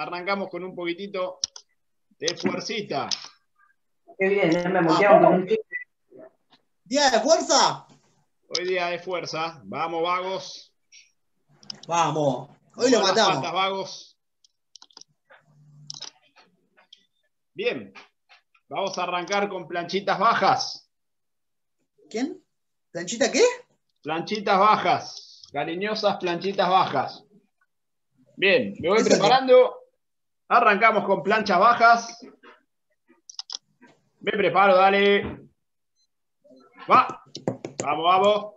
arrancamos con un poquitito de fuercita. Qué bien, ya me mutearon con un ¿Día de fuerza? Hoy día de fuerza. Vamos, vagos. Vamos. Hoy lo matamos. patas, vagos. Bien. Vamos a arrancar con planchitas bajas. ¿Quién? ¿Planchita qué? Planchitas bajas. Cariñosas planchitas bajas. Bien, me voy Eso preparando. Arrancamos con planchas bajas. Me preparo, dale. Va. Vamos, vamos.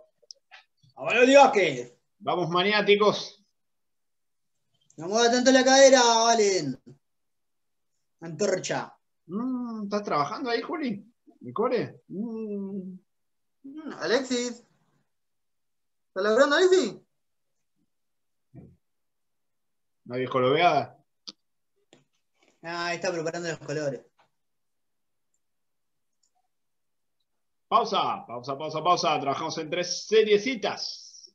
Ahora digas que. Vamos maniáticos. No mueva tanto la cadera, Valen. Antorcha. Mm, ¿Estás trabajando ahí, Juli? ¿Mi core? Mm. Alexis. ¿Está laburando, Alexis? Una viejolobeada. Ah, está preparando los colores. Pausa, pausa, pausa, pausa. Trabajamos en tres seriecitas.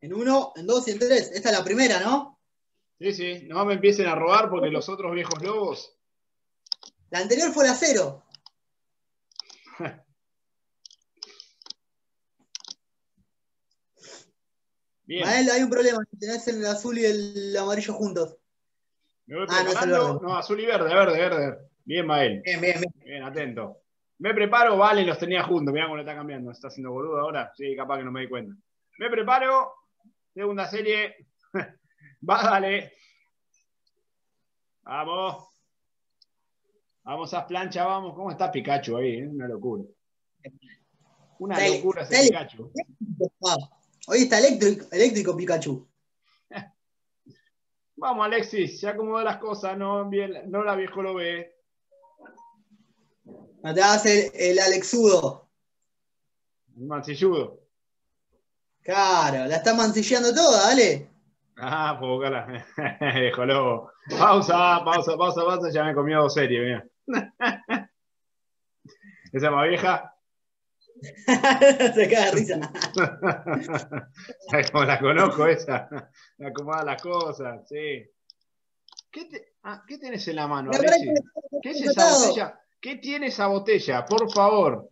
En uno, en dos y en tres. Esta es la primera, ¿no? Sí, sí. No me empiecen a robar porque los otros viejos lobos. La anterior fue la cero. Bien. Mael, hay un problema. Tenés el azul y el amarillo juntos. Me voy Ah, no preparando. No, azul y verde, verde, verde. Bien, Mael. Bien, bien, bien. Bien, atento. Me preparo, vale, los tenía juntos. Mirá cómo le está cambiando. ¿Está haciendo boludo ahora? Sí, capaz que no me di cuenta. Me preparo. Segunda serie. Va, dale. Vamos. Vamos a plancha, vamos. ¿Cómo está Pikachu ahí? eh? Una locura. Una Dale, locura ese dale. Pikachu. Hoy está eléctrico, eléctrico Pikachu. Vamos, Alexis. Ya acomodó las cosas. No, bien, no la viejo lo ve. Hagas el, el Alexudo. Un mancilludo. Claro, la está mancillando toda, dale. Ah, pues búscala. Viejo lobo. Pausa, pausa, pausa, pausa. Ya me comió dos series, mira. Esa más vieja. Se de risa. Como la conozco esa. Me acomoda las cosas, sí. ¿Qué, te- ah, ¿qué tenés en la mano, Alexis? ¿Qué es esa botella? ¿Qué tiene esa botella? Por favor.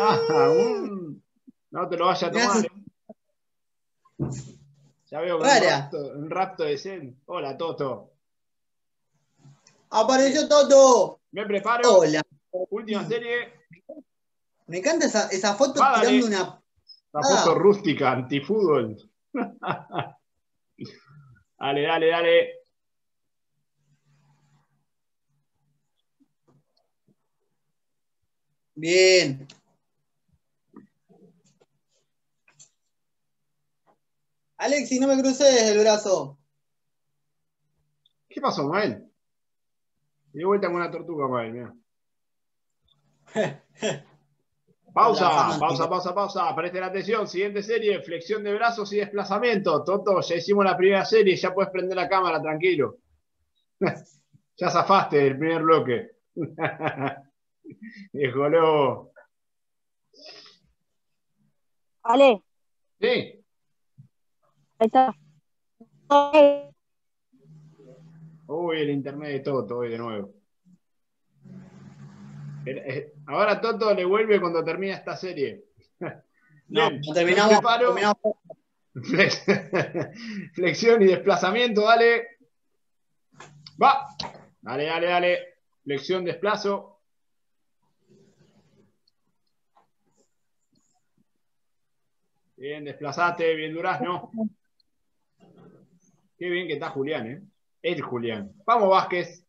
Ah, un- No te lo vayas a tomar. ¿eh? Ya veo que un rapto, un rapto de zen. Hola, Toto. Apareció Toto. Me preparo. Hola. Última serie. Me encanta esa, esa foto dale. tirando una. La Ah. foto rústica, antifútbol. dale, dale, dale. Bien. Alexis, no me cruces el brazo. ¿Qué pasó, Mael? De vuelta con una tortuga, Mael, mira. Pausa, pausa, pausa, pausa. Presten atención. Siguiente serie, flexión de brazos y desplazamiento. Toto, ya hicimos la primera serie, ya puedes prender la cámara, tranquilo. ya zafaste del primer bloque. Viejo lobo. Ale, Sí, ahí está. uy, el internet de Toto, hoy de nuevo. Eh, Ahora Toto le vuelve cuando termina esta serie. No, Bien, no terminamos. terminamos. Flex- Flexión y desplazamiento, dale. Va. Dale, dale, dale. Flexión, desplazo. Bien, desplazate, bien Durazno. Qué bien que está Julián, ¿eh? El Julián. Vamos, Vázquez.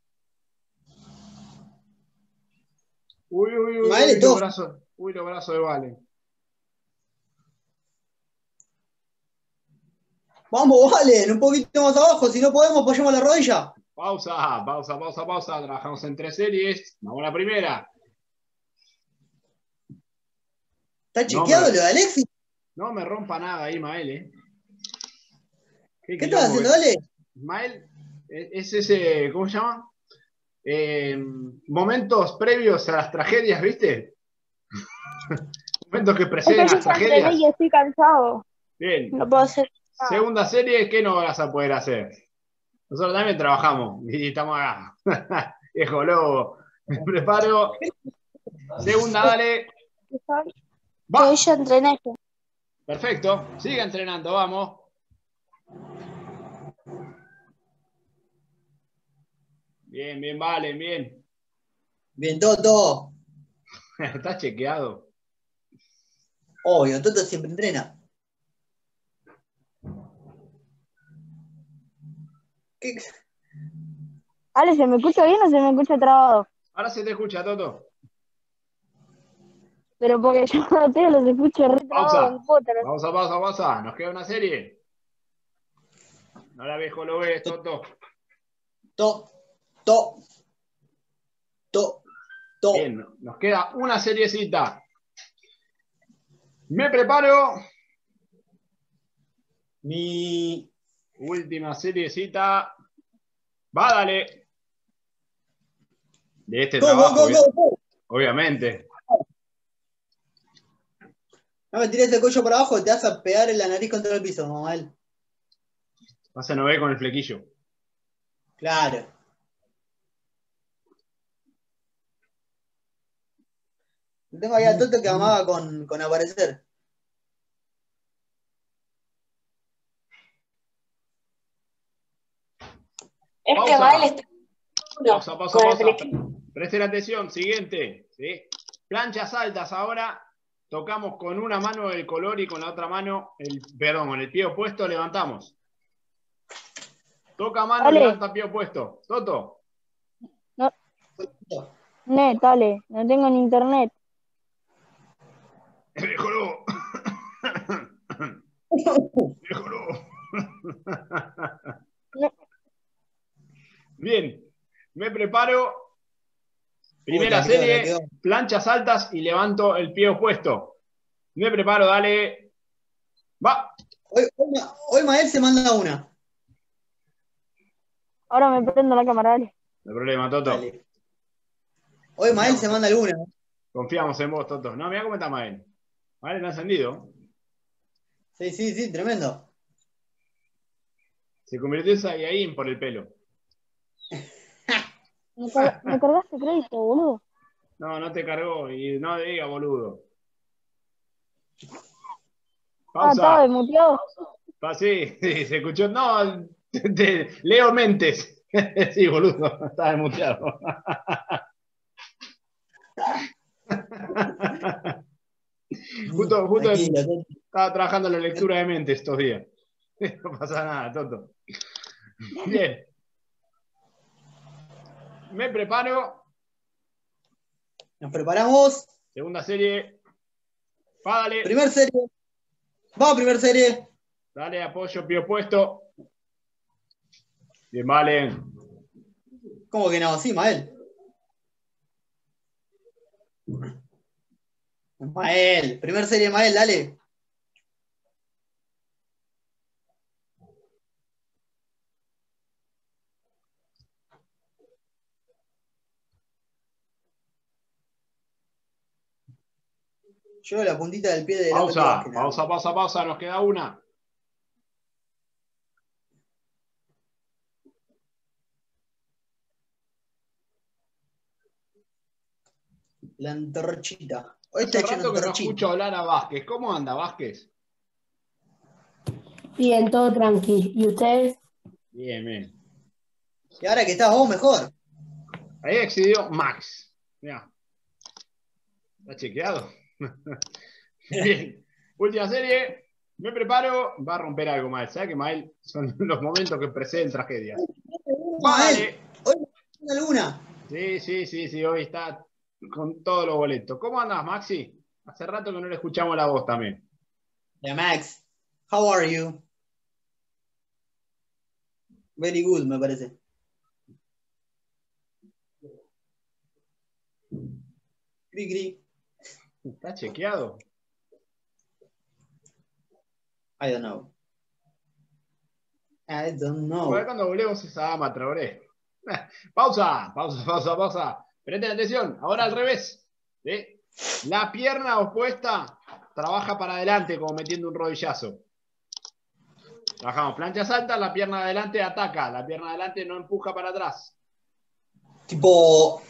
Uy, uy, uy. Vale, uy, los brazos, uy, los brazos de Vale. Vamos, Valen, un poquito más abajo. Si no podemos, apoyamos la rodilla. Pausa, pausa, pausa, pausa. Trabajamos en tres series. Vamos a la primera. ¿Está chequeado No, lo de Alexis? No me rompa nada ahí, Mael, ¿eh? ¿Qué estás haciendo, Ale? Mael, eh, es ese, ¿cómo se llama? Eh, momentos previos a las tragedias, ¿viste? momentos que Es que preceden las tragedias. y estoy cansado. Bien, No puedo hacer. Segunda serie, ¿qué no vas a poder hacer? Nosotros también trabajamos y estamos acá. Viejo lobo. Me preparo. Segunda, dale. Va. Yo entrené. Perfecto. Sigue entrenando, vamos. Bien, bien, vale, bien. Bien, Toto. Está chequeado. Obvio, Toto siempre entrena. ¿Qué? Ale, ¿se me escucha bien o se me escucha trabado? Ahora se te escucha, Toto. Pero porque yo a ustedes los escucho re Pausa. trabados en Potter. Pausa, pausa, pausa. Nos queda una serie. No la viejo lo ves, Toto. To, to, to, to. Bien, nos queda una seriecita. Me preparo. Mi. Última seriecita. Va, dale. De este Go, trabajo, go, go, obviamente. No me tires el cuello para abajo, te vas a pegar en la nariz contra el piso, mamá. Vas a no ver con el flequillo. Claro. Tengo ahí a Toto que amaba con, con aparecer. Es que Pausa. Mael está uno Pausa, pausa, pausa. Presten atención, siguiente. ¿sí? Planchas altas ahora. Tocamos con una mano el color y con la otra mano, el, perdón, con el pie opuesto levantamos. Toca mano, Dale. levanta pie opuesto. Toto. Net, dale, no tengo ni internet. Viejo lobo. Bien, me preparo. Primera quedó, serie, quedó. planchas altas y levanto el pie opuesto. Me preparo, dale. Va. Hoy, hoy, hoy Mael se manda una. Ahora me prendo la cámara, dale. No hay problema, Toto. Dale. Hoy Mael se manda alguna. Confiamos en vos, Toto. No, mira cómo está Mael. Mael no ha encendido. Sí, sí, sí, tremendo. Se convirtió en Saiyajin por el pelo. ¿Me, car- me cargaste crédito, boludo? No, no te cargó. Y no diga, boludo. Ah, estaba Pausa. desmuteado. Ah, sí, sí, se escuchó. No, te- Leo Mentes. sí, boludo. Estaba desmuteado. justo, justo estaba trabajando la lectura de mente estos días. No pasa nada, Toto. Bien. Me preparo. Nos preparamos. Segunda serie. Va, dale. Primer serie. Vamos, primer serie. Dale apoyo, pie opuesto. Bien, vale. ¿Cómo que no? Sí, Mael. Mael. Primer serie, Mael, dale. Yo la puntita del pie de Pausa, pausa, pausa, pausa. Nos queda una. La antorchita. Hoy está Hace hecho rato que no escucho hablar a Vázquez. ¿Cómo anda Vázquez? Bien, todo tranqui. ¿Y ustedes? Bien, bien. Y ahora que estás vos, mejor. Ahí accedió Max. Mirá. Está chequeado. bien. Última serie. Me preparo. Va a romper algo, Mael. ¿Sabes que Mael son los momentos que preceden tragedias? Va, Mael, dale. hoy alguna. Sí, sí, sí, sí. Hoy está con todos los boletos. ¿Cómo andas, Maxi? Hace rato que no le escuchamos la voz también. Yeah, Max. How are you? Very good, me parece. Gri, gri. Está chequeado. I don't know. I don't know. A ver cuando volvemos esa dama Traoré. Pausa, pausa, pausa, pausa. Presten atención, ahora al revés. ¿sí? La pierna opuesta trabaja para adelante como metiendo un rodillazo. Bajamos, plancha salta, la pierna adelante ataca, la pierna adelante no empuja para atrás. Tipo,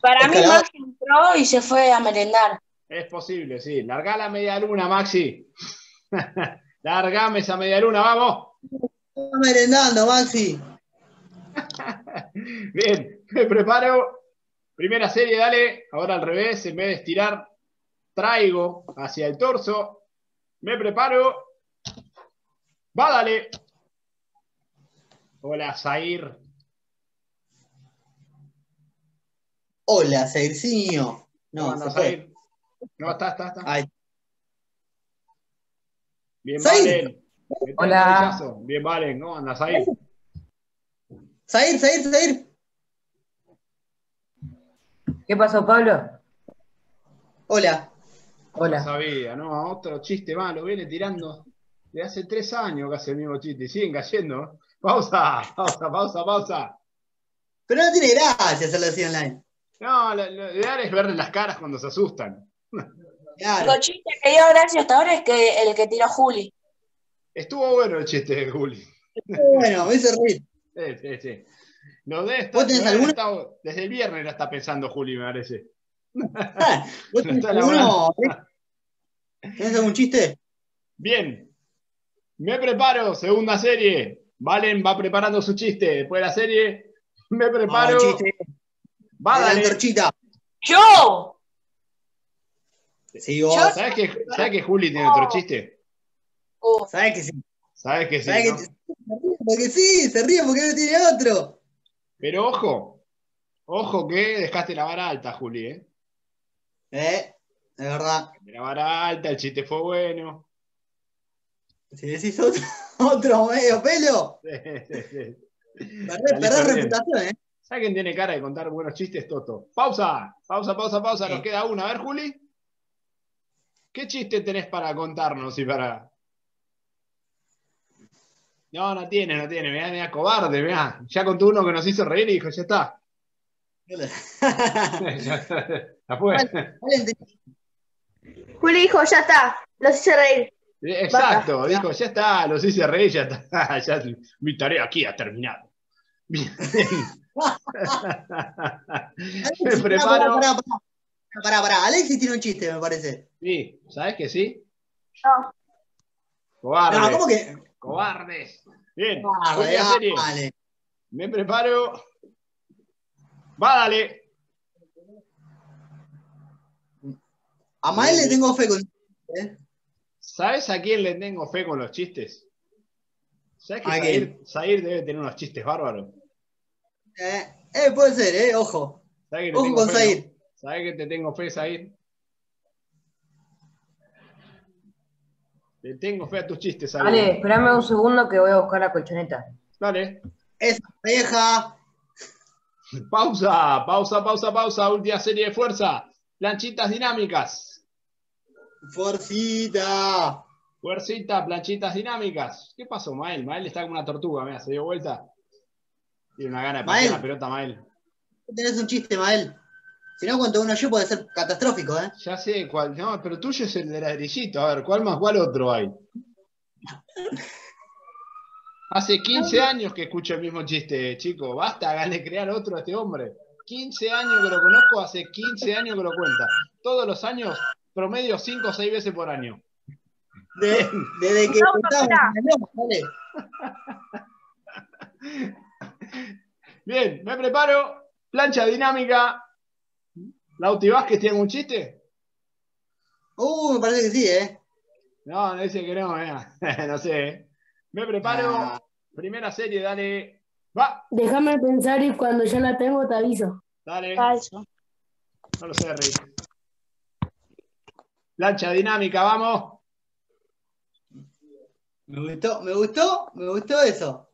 Para mí. Maxi entró y se fue a merendar. Es posible, sí. Largá la media luna, Maxi. Largame esa media luna, vamos. está merendando, Maxi. Bien, me preparo. Primera serie, dale. Ahora al revés, en vez de estirar, traigo hacia el torso. Me preparo. Va, dale. Hola, Zair. Hola, Zaircinho. ¿Cómo No, se andas, fue. Zair? No, está, está, está. Ay, Bien, Zair. Valen. Hola. Bien, Valen. ¿Cómo andas, Zair? Zair, Zair, Zair. ¿Qué pasó, Pablo? Hola. No Hola. sabía, no, otro chiste malo, viene tirando de hace tres años que hace el mismo chiste y siguen cayendo. Pausa, pausa, pausa, pausa. Pero no tiene gracia hacerlo así online. No, lo, lo ideal es verle las caras cuando se asustan. Claro. El chiste que dio gracia hasta ahora es que el que tiró Juli. Estuvo bueno el chiste de Juli. Bueno, me hizo reír. Sí, sí, sí. Nos debe estar- ¿Vos tenés nos debe alguna? estar- desde el viernes la está pensando Juli, me parece. ¿Vos tenés alguno? ¿Tenés algún chiste? Bien. Me preparo, segunda serie. Valen va preparando su chiste. Después de la serie, me preparo. Va, dale. antorchita. ¡Yo! Sí, vos. Yo- ¿Sabes que, ¿Sabes que Juli tiene otro chiste? Uh, ¿Sabés que sí? ¿Sabes que sí? ¿Sabés no? que sí? Porque sí, se ríe porque no tiene otro. Pero ojo, ojo que dejaste la vara alta, Juli, ¿eh? Eh, de verdad. La vara alta, el chiste fue bueno. Si decís otro, otro medio pelo, Sí, sí, sí. perdés, reputación, ¿eh? ¿Sabes quién tiene cara de contar buenos chistes, Toto? Pausa, pausa, pausa, pausa. Nos queda una. A ver, Juli. ¿Qué chiste tenés para contarnos y para.? No, no tiene, no tiene. Mirá, mirá, cobarde, mirá. Ya contó uno que nos hizo reír y dijo, ya está. ya fue. Valen, te- Juli dijo, ya está, los hice reír. Exacto, dijo, ya está, los hice reír, ya está. Ya, mi tarea aquí ha terminado. Bien. Me preparo. Pará, pará, pará. Pará, pará. Alexis tiene un chiste, me parece. Sí, ¿sabes que sí? No. Cobarde. No, ¿cómo que? Cobardes. Bien, Ah, última serie. dale. Me preparo. Va, dale. A Mael le tengo fe con. ¿eh? ¿Sabes a quién le tengo fe con los chistes? ¿Sabes que ¿A Zair, Zair debe tener unos chistes bárbaros? Eh, eh, puede ser, ¿eh? Ojo. ¿Sabes que Ojo con? ¿Sabes que te tengo fe, Zair? Le tengo fe a tus chistes. Vale, espérame un segundo que voy a buscar la colchoneta. Dale. Esa pareja. Pausa, pausa, pausa, pausa. Última serie de fuerza. Planchitas dinámicas. Forcita. Fuercita, planchitas dinámicas. ¿Qué pasó, Mael? Mael está como una tortuga, mira, se dio vuelta. Tiene una gana de Mael. la pelota, Mael. Tenés un chiste, Mael. Si no, cuento uno yo puede ser catastrófico, ¿eh? Ya sé cuál. No, pero tuyo es el de ladrillito. A ver, ¿cuál más, cuál otro hay? Hace 15 años que escucho el mismo chiste, chico. Basta, háganle crear otro a este hombre. 15 años que lo conozco, hace 15 años que lo cuenta. Todos los años, promedio 5 o 6 veces por año. De- desde que No. Bien, me preparo. Plancha dinámica. ¿Lauti Vázquez tiene un chiste? Uh, me parece que sí, ¿eh? No, no dice que no, mira. no sé. ¿eh? Me preparo. Ah. Primera serie, dale. Va, Déjame pensar y cuando ya la tengo te aviso. dale. falso. No lo sé, Rick. Plancha dinámica, vamos. Me gustó, me gustó, me gustó eso.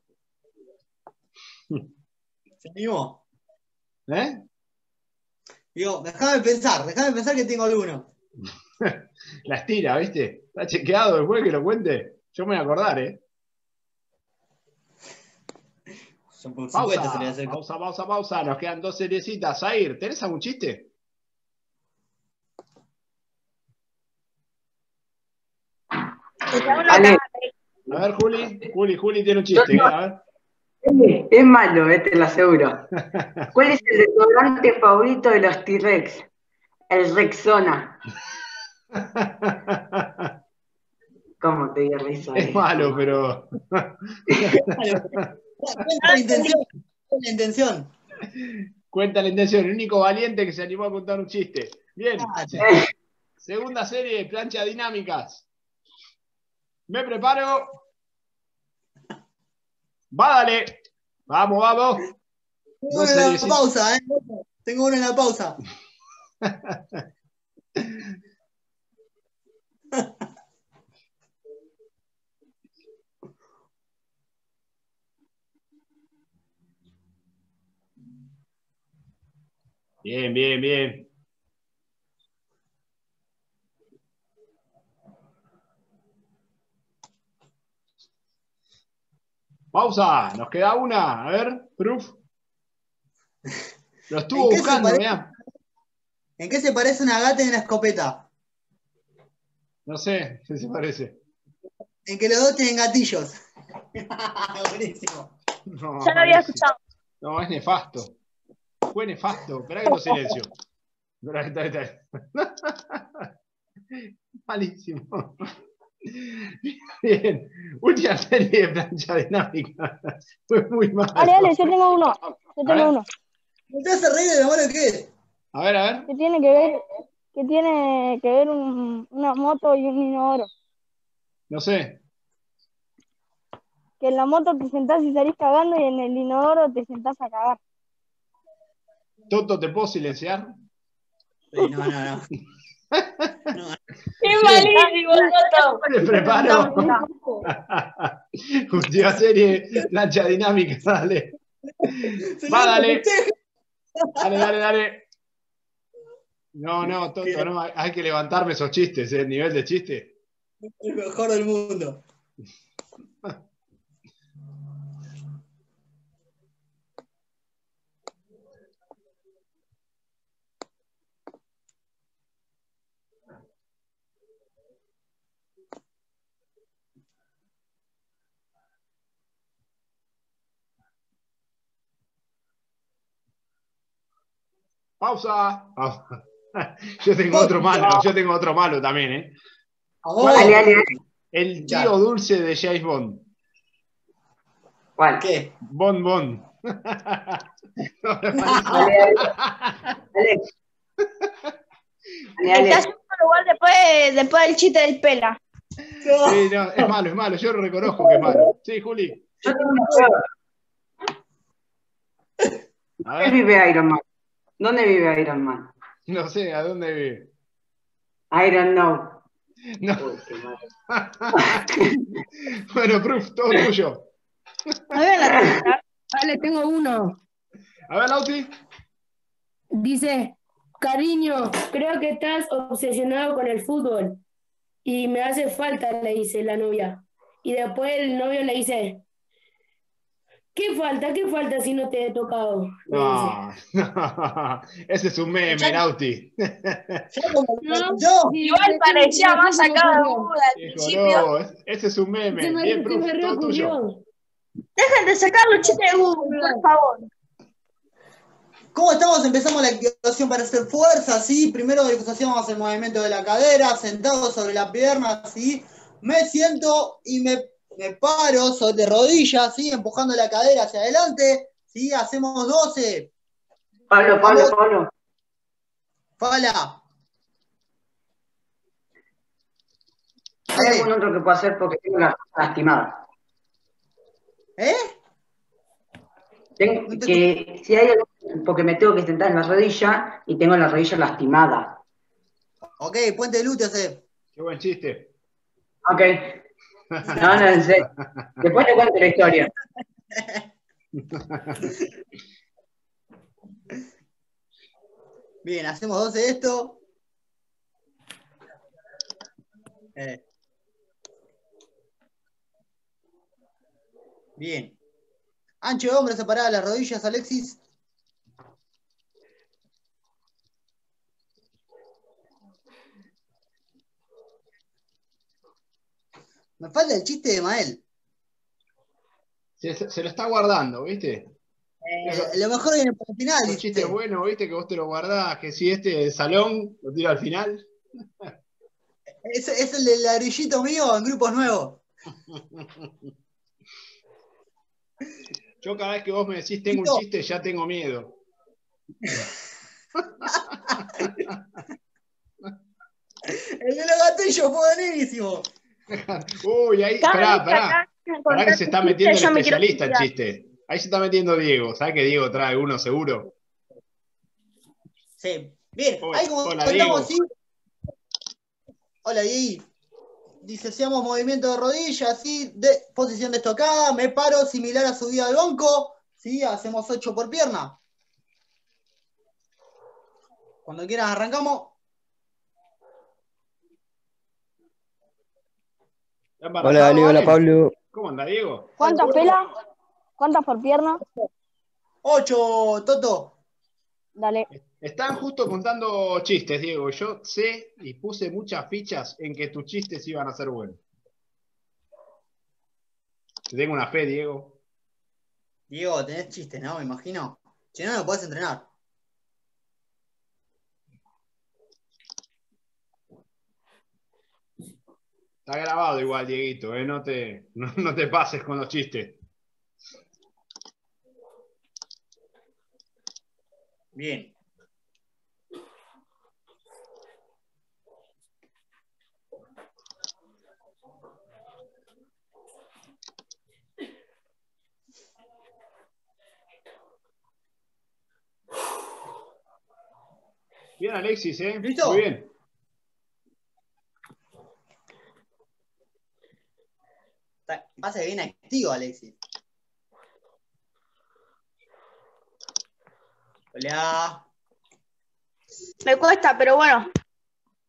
Se animó. ¿Eh? Digo, déjame pensar, déjame pensar que tengo alguno. La estira, ¿viste? Está chequeado después que lo cuente. Yo me voy a acordar, ¿eh? Son por Pausa, 50 se le acerca. pausa, pausa, pausa. Nos quedan dos seriecitas. Zair, ¿tenés algún chiste? A ver, Juli. Juli, Juli tiene un chiste. A ver. Es malo, eh, te lo aseguro. ¿Cuál es el desodorante favorito de los T-Rex? El Rexona. ¿Cómo te dio risa? Es malo, pero. Cuenta la intención. cuenta la intención. Cuenta la intención. El único valiente que se animó a contar un chiste. Bien. Ah, Segunda serie, plancha dinámicas. Me preparo. Va, dale. Vamos, vamos. Tengo en la sí. pausa, ¿eh? Tengo uno en la pausa. Bien, bien, bien. Pausa, nos queda una. A ver, proof. Lo estuvo ¿En qué se buscando, parece? mirá. ¿En qué se parece una gata y una escopeta? No sé, ¿qué se parece? En que los dos tienen gatillos. Buenísimo. No, Ya lo había escuchado. No, es nefasto. Fue nefasto. Esperá que lo silencio. Malísimo. Bien. Última serie de plancha dinámica. Fue muy malo. Dale, dale, yo tengo uno. Yo tengo uno. ¿No te hace reír de lo malo que es? A ver, a ver. Que tiene que ver, que tiene que ver un- una moto y un inodoro. No sé. Que en la moto te sentás y salís cagando y en el inodoro te sentás a cagar. Toto, ¿te puedo silenciar? No, no, no. ¡Qué malísimo, Toto! Me preparo. Última serie, plancha dinámica. Dale. Va, dale. Dale, dale, dale. No, no, Toto, no. hay- Hay que levantarme esos chistes, ¿eh? el nivel de chiste. El mejor del mundo. Pausa. Pausa. Yo tengo otro malo, yo tengo otro malo también, ¿eh? Vos. Dale, dale, dale. El Ya. tío dulce de James Bond. ¿Cuál? ¿Qué? Bon Bon. No, es malísimo. Dale, dale. Dale. Dale, Está dale. segundo lugar después, después del chiste del pela. Sí, no, es malo, es malo. Yo lo reconozco que es malo. Sí, Juli. Yo tengo una prueba. A ¿Dónde ver, vive Iron Man? ¿Dónde vive Iron Man? no sé, ¿a dónde vive? I don't know. No. Uy. Bueno, Proof, todo tuyo. A ver, la Vale, tengo uno. A ver, Lauti. Dice, cariño, creo que estás obsesionado con el fútbol y me hace falta, le dice la novia. Y después el novio le dice, ¿qué falta? ¿Qué falta si no te he tocado? No, no. Ese es un meme. Yo, como- No. yo. Igual parecía más de Buda al principio. no, es- ese es un meme. Se me, Bien, se Proof, me todo tuyo. reocurrió. Dejen de sacar los chistes de Google, por favor. ¿Cómo estamos? Empezamos la activación para hacer fuerza, ¿sí? Primero hacíamos el movimiento de la cadera, sentado sobre la pierna, ¿sí? Me siento y me, me paro sobre de rodillas, ¿sí? Empujando la cadera hacia adelante, ¿sí? Hacemos 12. Pablo, Pablo, Pablo. Fala. ¿Hay algún otro que pueda hacer porque tengo la lastimada? ¿Eh? Tengo que, si hay algún, porque me tengo que sentar en la rodilla y tengo la rodilla lastimada. Ok, puente de hace. Qué buen chiste. Ok. No, no, en. Después te cuento la historia. Bien, hacemos 12 de esto. Eh. Bien. Ancho de hombro separada las rodillas, Alexis. Me falta el chiste de Mael. Se, se lo está guardando, ¿viste? Eh, lo mejor viene por el final. Un ¿viste? chiste bueno, ¿viste? Que vos te lo guardás, que si este del salón lo tiro al final. Es, es el del ladrillito mío en grupos nuevos. Yo cada vez que vos me decís tengo un chiste, ya tengo miedo. El de los gatillos fue buenísimo. Uy, ahí, pará, pará. Pará que se está metiendo el especialista en chiste. Ahí se está metiendo Diego. ¿Sabes que Diego trae uno seguro? Sí. Bien, Hola, ahí como hola, contamos, Diego. ¿sí? Hola, Diego. Dice, hacíamos movimiento de rodillas, ¿sí? De posición de estocada, me paro similar a subida al banco, ¿sí? Hacemos 8 por pierna. Cuando quieras arrancamos. ¿Está embarazado, Hola, Dale, hola? Pablo. ¿Cómo anda, Diego? ¿Cuántas pelas? ¿Cuántas por pierna? 8, Toto. Dale. Están justo contando chistes, Diego. Yo sé y puse muchas fichas en que tus chistes iban a ser buenos. Te tengo una fe, Diego. Diego, tenés chistes, ¿no? Me imagino. Si no, no podés entrenar. Está grabado igual, Dieguito, ¿eh? No te, no, no te pases con los chistes. Bien. Bien, Alexis, ¿eh? ¿Listo? Muy bien. Está- Pasa viene activo, Alexis. Hola. Me cuesta, pero bueno.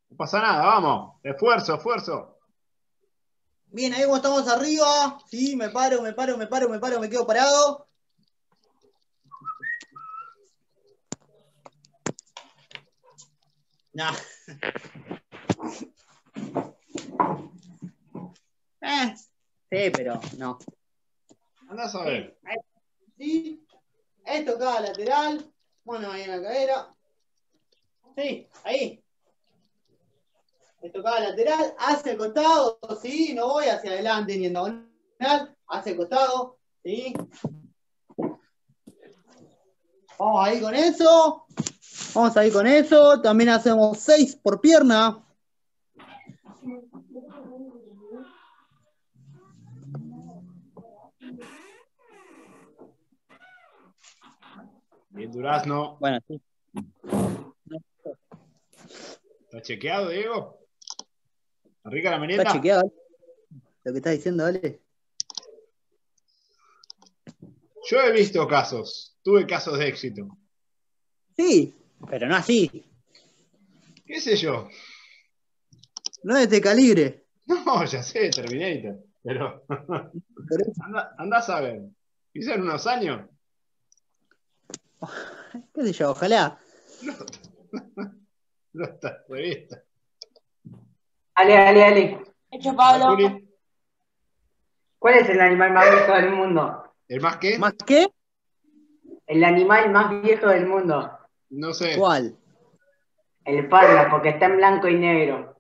No pasa nada, vamos. Esfuerzo, esfuerzo. Bien, ahí como estamos arriba. Sí, me paro, me paro, me paro, me paro, me quedo parado. No. Eh, sí, pero no. Andás a ver. Sí. Esto cada lateral. Bueno, ahí en la cadera. Sí, ahí. Esto cada lateral. Hacia el costado. Sí, no voy hacia adelante ni en diagonal. Hacia el costado. Sí. Vamos ahí con eso. Vamos ahí con eso. También hacemos 6 por pierna. Bien, Durazno. Bueno, sí. ¿Está chequeado, Diego? ¿Está rica la merienda? Está chequeado. Lo que estás diciendo, dale. Yo he visto casos. Tuve casos de éxito. Sí, pero no así. ¿Qué sé yo? No de este calibre. No, ya sé, Terminator. Pero Por eso, anda, a ver. Quizá en unos años. qué sé yo, ojalá. No está revista. Ale, ale, ale. Hecho Pablo. ¿Cuál es el animal más viejo del mundo? ¿El más qué? ¿Más qué? El animal más viejo del mundo. No sé. ¿Cuál? El panda, porque está en blanco y negro.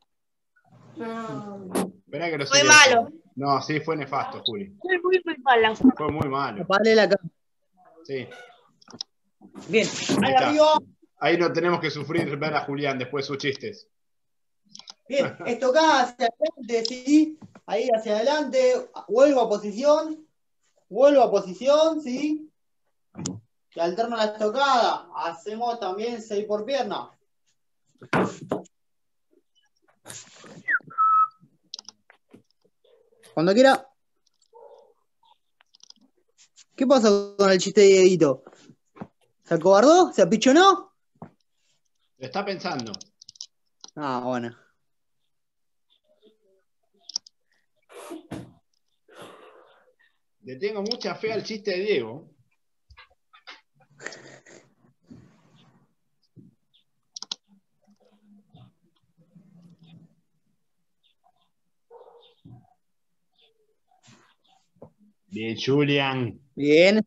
Que lo Fue malo. No, sí, fue nefasto, Juli. Muy, muy, muy malo. Fue muy malo. La cámara. Sí. Bien, ahí arriba. Ahí no tenemos que sufrir ver a Julián después sus chistes. Bien, estocada hacia adelante, sí. Ahí hacia adelante. Vuelvo a posición. Vuelvo a posición, sí. Y alterno la estocada. Hacemos también 6 por pierna. Cuando quiera. ¿Qué pasó con el chiste de Dieguito? ¿Se acobardó? ¿Se apichonó? Lo está pensando. Ah, bueno. Le tengo mucha fe al chiste de Diego. Bien, Julian. Bien.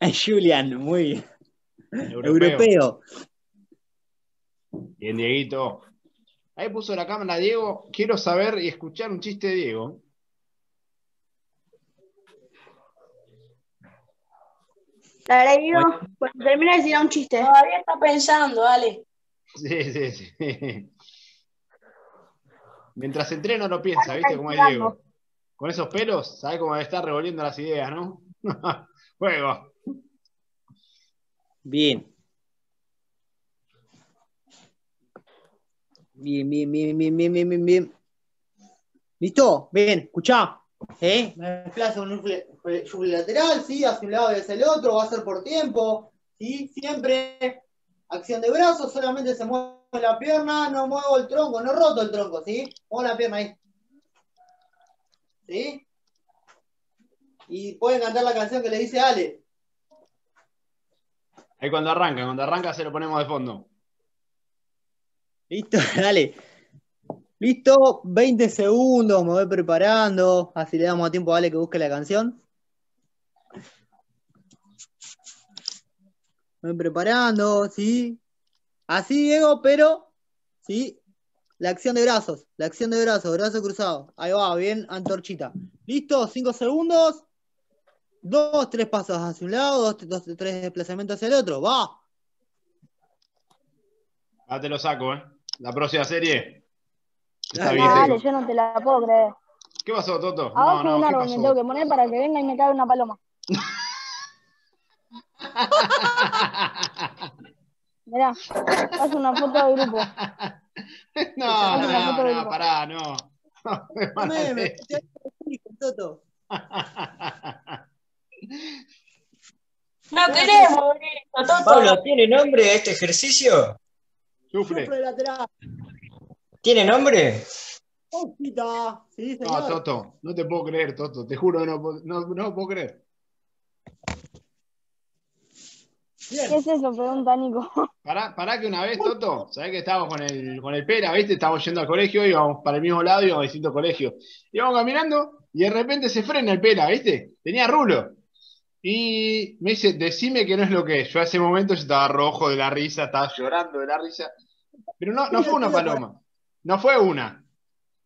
Julian, muy. Europeo. Europeo. Bien, Dieguito. Ahí puso la cámara Diego. Quiero saber y escuchar un chiste de Diego. La verdad, Diego, cuando termine de decir un chiste. Todavía está pensando, dale. Sí, sí, sí. Mientras entreno no piensa, ¿viste cómo es Diego? Con esos pelos, ¿sabes cómo está revolviendo las ideas, no? Juego. Bien. Bien, bien, bien, bien, bien, bien, bien, bien. ¿Listo? Bien, escuchá. ¿Eh? Me desplazo un lateral, sí, hacia un lado y hacia el otro, va a ser por tiempo, ¿sí? Siempre acción de brazos, solamente se mueve la pierna, no muevo el tronco, no roto el tronco, ¿sí? Muevo la pierna ahí. ¿Sí? Y pueden cantar la canción que le dice Ale. Ahí cuando arranca, cuando arranca se lo ponemos de fondo. Listo, dale. Listo, 20 segundos, me voy preparando. Así le damos tiempo a Ale que busque la canción. Me voy preparando, ¿sí? Así, Diego, pero, ¿sí? La acción de brazos, la acción de brazos, brazo cruzado. Ahí va, bien, antorchita. Listo, 5 segundos. Dos, tres pasos hacia un lado, dos, dos, tres desplazamientos hacia el otro. Va. Ya te lo saco, ¿eh? La próxima serie. Está bien, Dale, yo no te la puedo creer. ¿Qué pasó, Toto? Abajo No, un no, ¿qué árbol me tengo que poner para que venga y me caiga una paloma. Mirá, paso una foto de grupo. No, Una no, no, grupo. pará, no. No, me me- Toto. No queremos esto. Pablo, ¿tiene nombre este ejercicio? Sufre. Sufre lateral. ¿Tiene nombre? Sí, No, señor. Toto, no te puedo creer, Toto. Te juro que no, puedo- no, no lo puedo creer. Bien. ¿Qué es eso? Pregunta Nico. Pará, pará que una vez, Toto, sabés que estábamos con el, con el Pera, ¿viste? Estábamos yendo al colegio, íbamos para el mismo lado, íbamos a distintos colegios. Íbamos caminando y de repente se frena el Pera, ¿viste? Tenía rulo. Y me dice, decime que no es lo que es. Yo a ese momento yo estaba rojo de la risa, estaba llorando de la risa. Pero no, no fue una paloma. No fue una. Un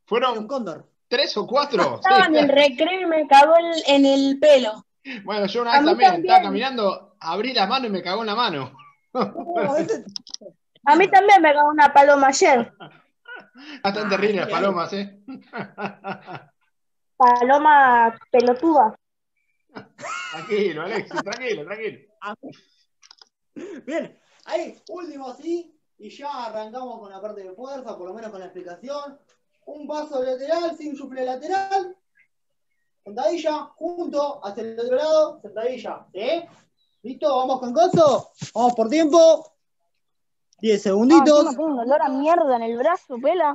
Fueron cóndor. tres o cuatro. Estaba en el recreo y me cagó el- en el pelo. Bueno, yo una vez también, también. estaba caminando, abrí la mano y me cagó en la mano. No, ese- A mí también me cagó una paloma ayer. Ah, terribles las palomas, ¿eh? Paloma pelotuda. Tranquilo, Alexis, tranquilo, tranquilo. Bien, ahí, último sí, y ya arrancamos con la parte de fuerza, por lo menos con la explicación. Un paso lateral, sin sufle lateral. Sentadilla, junto, hacia el otro lado, sentadilla. ¿Sí? ¿Listo? ¿Vamos con coso? Vamos por tiempo. 10 Ah, segunditos. encima tengo un olor a mierda en el brazo, pela.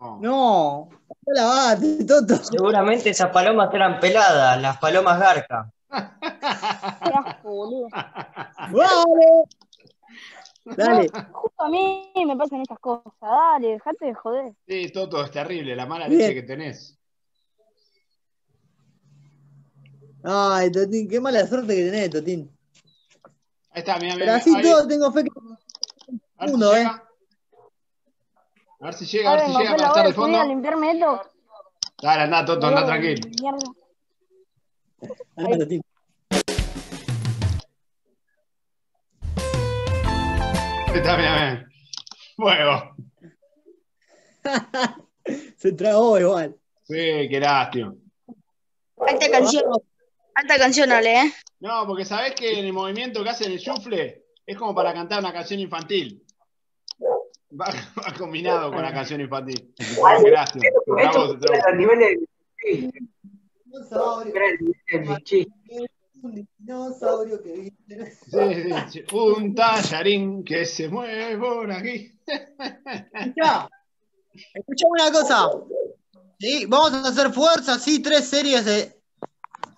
No. No, no la bate, Toto. Seguramente esas palomas eran peladas, las palomas garca. Qué asco, boludo. Vale. Dale. Justo a mí me pasan estas cosas. Dale, dejate de joder. Sí, Toto, es terrible, la mala Bien. leche que tenés. Ay, Totín, qué mala suerte que tenés, Totín. Ahí está, mira, Pero mira. así ahí. todo tengo fe que. A ver si llega. A ver si llega, a ver si vengo, llega pela, para estar de a fondo. limpiarme esto. Dale, anda, Toto, anda tranquilo. Mierda. Está, mira, mira. Fuego. Se tragó igual. Sí, qué lástima. Alta canción. Alta canción, Ale, ¿eh? No, porque sabés que en el movimiento que hacen el chufle es como para cantar una canción infantil. Va, va combinado con la canción infantil. No, qué lástima. Se trabó, Esto se trabó. a los niveles de Dinosaurio, un dinosaurio que viste. Sí, sí. Un tallarín que se mueve por aquí. Ya. Escuchame una cosa. Sí, vamos a hacer fuerza, sí, tres series de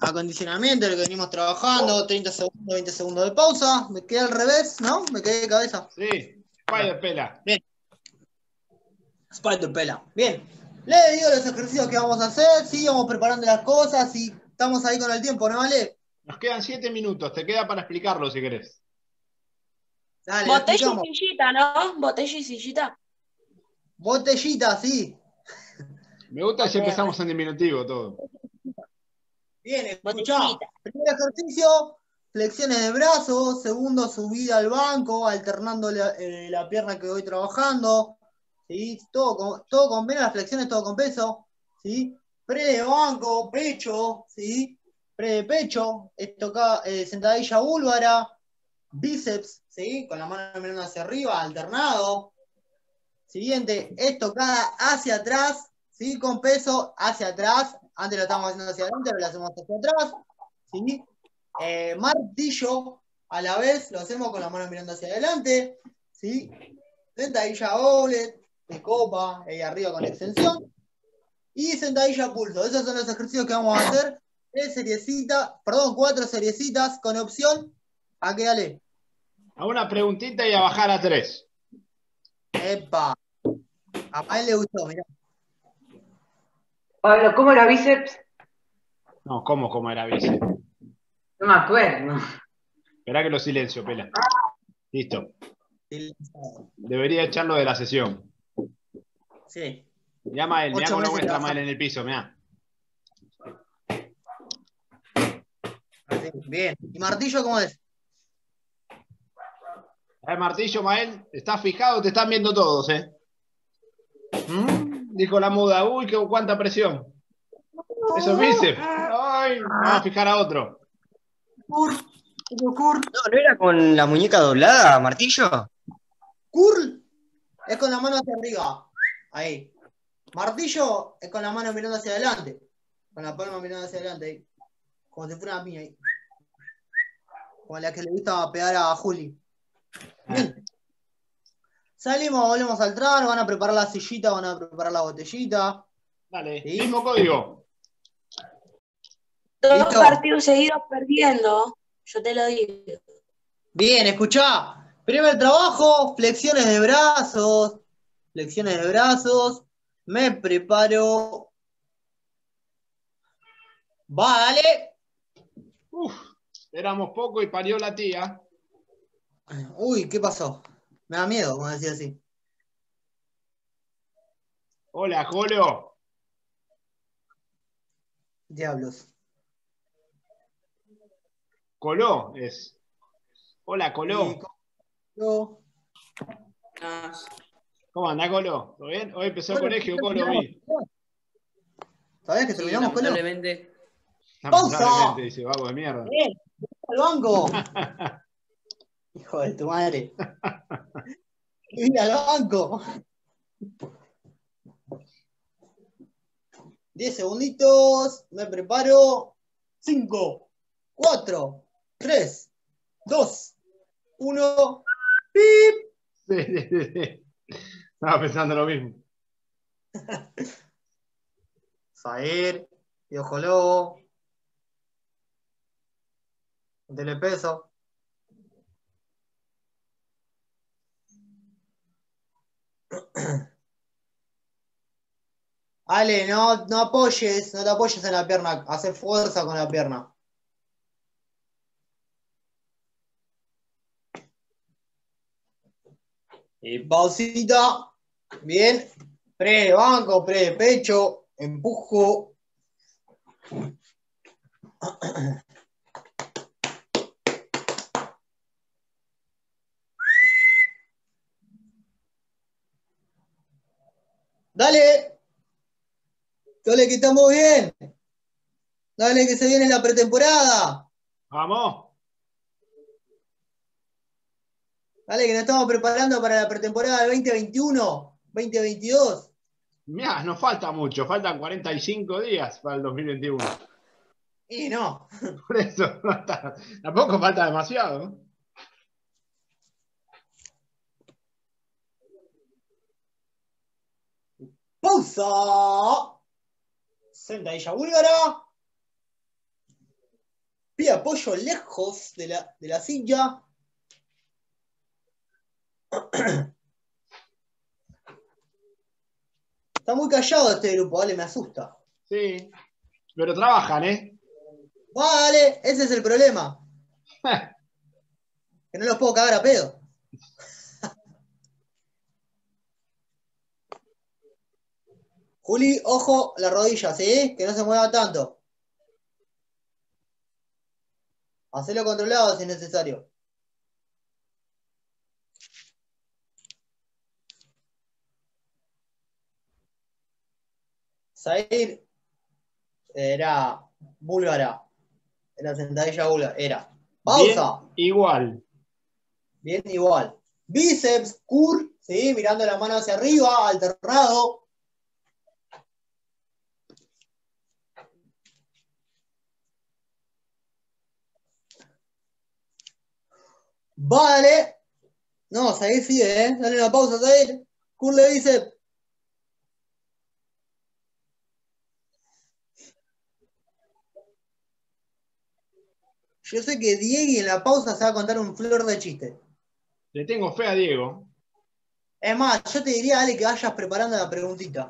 acondicionamiento, lo que venimos trabajando, 30 segundos, 20 segundos de pausa. Me quedé al revés, ¿no? Me quedé de cabeza. Sí, Spider Pela. Spider Pela. Bien. Le digo los ejercicios que vamos a hacer, sí, vamos preparando las cosas y estamos ahí con el tiempo, ¿no vale? Nos quedan siete minutos, te queda para explicarlo si querés. Dale, Botella explicamos. y sillita, ¿no? Botella y sillita. Botellita, sí. Me gusta si empezamos en diminutivo todo. Bien, escuchá. Primer ejercicio, flexiones de brazos. Segundo, subida al banco, alternando la, eh, la pierna que voy trabajando. ¿Sí? Todo, con, todo con las flexiones, todo con peso. ¿Sí? Pre de banco, pecho. ¿sí? Pre de pecho. Esto acá, eh, sentadilla búlgara. Bíceps, ¿sí? Con la mano mirando hacia arriba, alternado. Siguiente, estocada hacia atrás, ¿sí? Con peso hacia atrás. Antes lo estábamos haciendo hacia adelante, ahora lo hacemos hacia atrás. ¿sí? Eh, martillo, a la vez, lo hacemos con la mano mirando hacia adelante. ¿sí? Sentadilla doble, de copa, ahí arriba con extensión. Y sentadilla pulso. Esos son los ejercicios que vamos a hacer. Tres seriecitas, perdón, cuatro seriecitas con opción a que dale. A una preguntita y a bajar a tres. Epa. A él le gustó, mirá. Pablo, ¿cómo era bíceps? No, ¿cómo, cómo era bici? No me acuerdo. Esperá que lo silencio, pela. Listo. Debería echarlo de la sesión. Sí. Mirá Mael, mirá cómo lo muestra. Mael en el piso, mirá. Bien. ¿Y martillo cómo es? El martillo, Mael, ¿estás fijado? Te están viendo todos, ¿eh? ¿Mm? Dijo la muda, uy, qué, cuánta presión. Eso es bíceps. Ay, vamos a fijar a otro. Curl. Curl. No, ¿no era con la muñeca doblada, martillo? Curl es con la mano hacia arriba. Ahí. Martillo es con la mano mirando hacia adelante. Con la palma mirando hacia adelante. Ahí. Como si fuera una piña ahí. Como la que le gusta pegar a Juli. Bien. Salimos, volvemos al entrar, van a preparar la sillita, van a preparar la botellita. Dale, Sí. mismo código. Dos Listo. partidos seguidos perdiendo. Yo te lo digo. Bien, escuchá. Primer trabajo, flexiones de brazos. Flexiones de brazos. Me preparo. Va, dale. Uf, éramos poco y parió la tía. Uy, ¿qué pasó? Me da miedo, como decía así. Hola, Jolo. Diablos. Coló es. Hola, Coló. ¿Cómo anda, Colo? ¿Todo bien? Hoy empezó el colegio, Colo, vi. ¿Sabés que terminamos con él? lamentablemente. Lamentablemente, dice, vago de mierda. Bien, al banco. Hijo de tu madre. Ir al banco. Diez segunditos. Me preparo. Cinco, cuatro, tres, dos, uno. ¡Pip! Sí, sí, sí. Estaba pensando lo mismo. Zair, y ojo lobo. Dele peso. Ale, no, no apoyes, no te apoyes en la pierna, hace fuerza con la pierna. Y pausita. Bien. Pre de banco, pre de pecho. Empujo. Dale. Dale que estamos bien. Dale que se viene la pretemporada. Vamos. Dale que nos estamos preparando para la pretemporada del 2021, 2022. Mirá, nos falta mucho, faltan 45 días para el 2021. Y no. Por eso, no está- tampoco falta demasiado. Pausa. Sentadilla búlgara. Pie apoyo lejos de la, de la silla. Está muy callado este grupo, vale, me asusta. Sí. Pero trabajan, ¿eh? Vale, ese es el problema. Que no los puedo cagar a pedo. Juli, ojo, la rodilla, ¿sí? Que no se mueva tanto. Hacelo controlado si es necesario. Zair era búlgara. Era sentadilla búlgara. Era. Pausa. Bien, igual. Bien, igual. Bíceps, cur, ¿sí? Mirando la mano hacia arriba, alternado. Vale. No, Zair sigue, ¿eh? Dale una pausa, Zair. Curl de bíceps. Yo sé que Diego en la pausa se va a contar un flor de chiste. Le tengo fe a Diego. Es más, yo te diría, Ale, que vayas preparando la preguntita.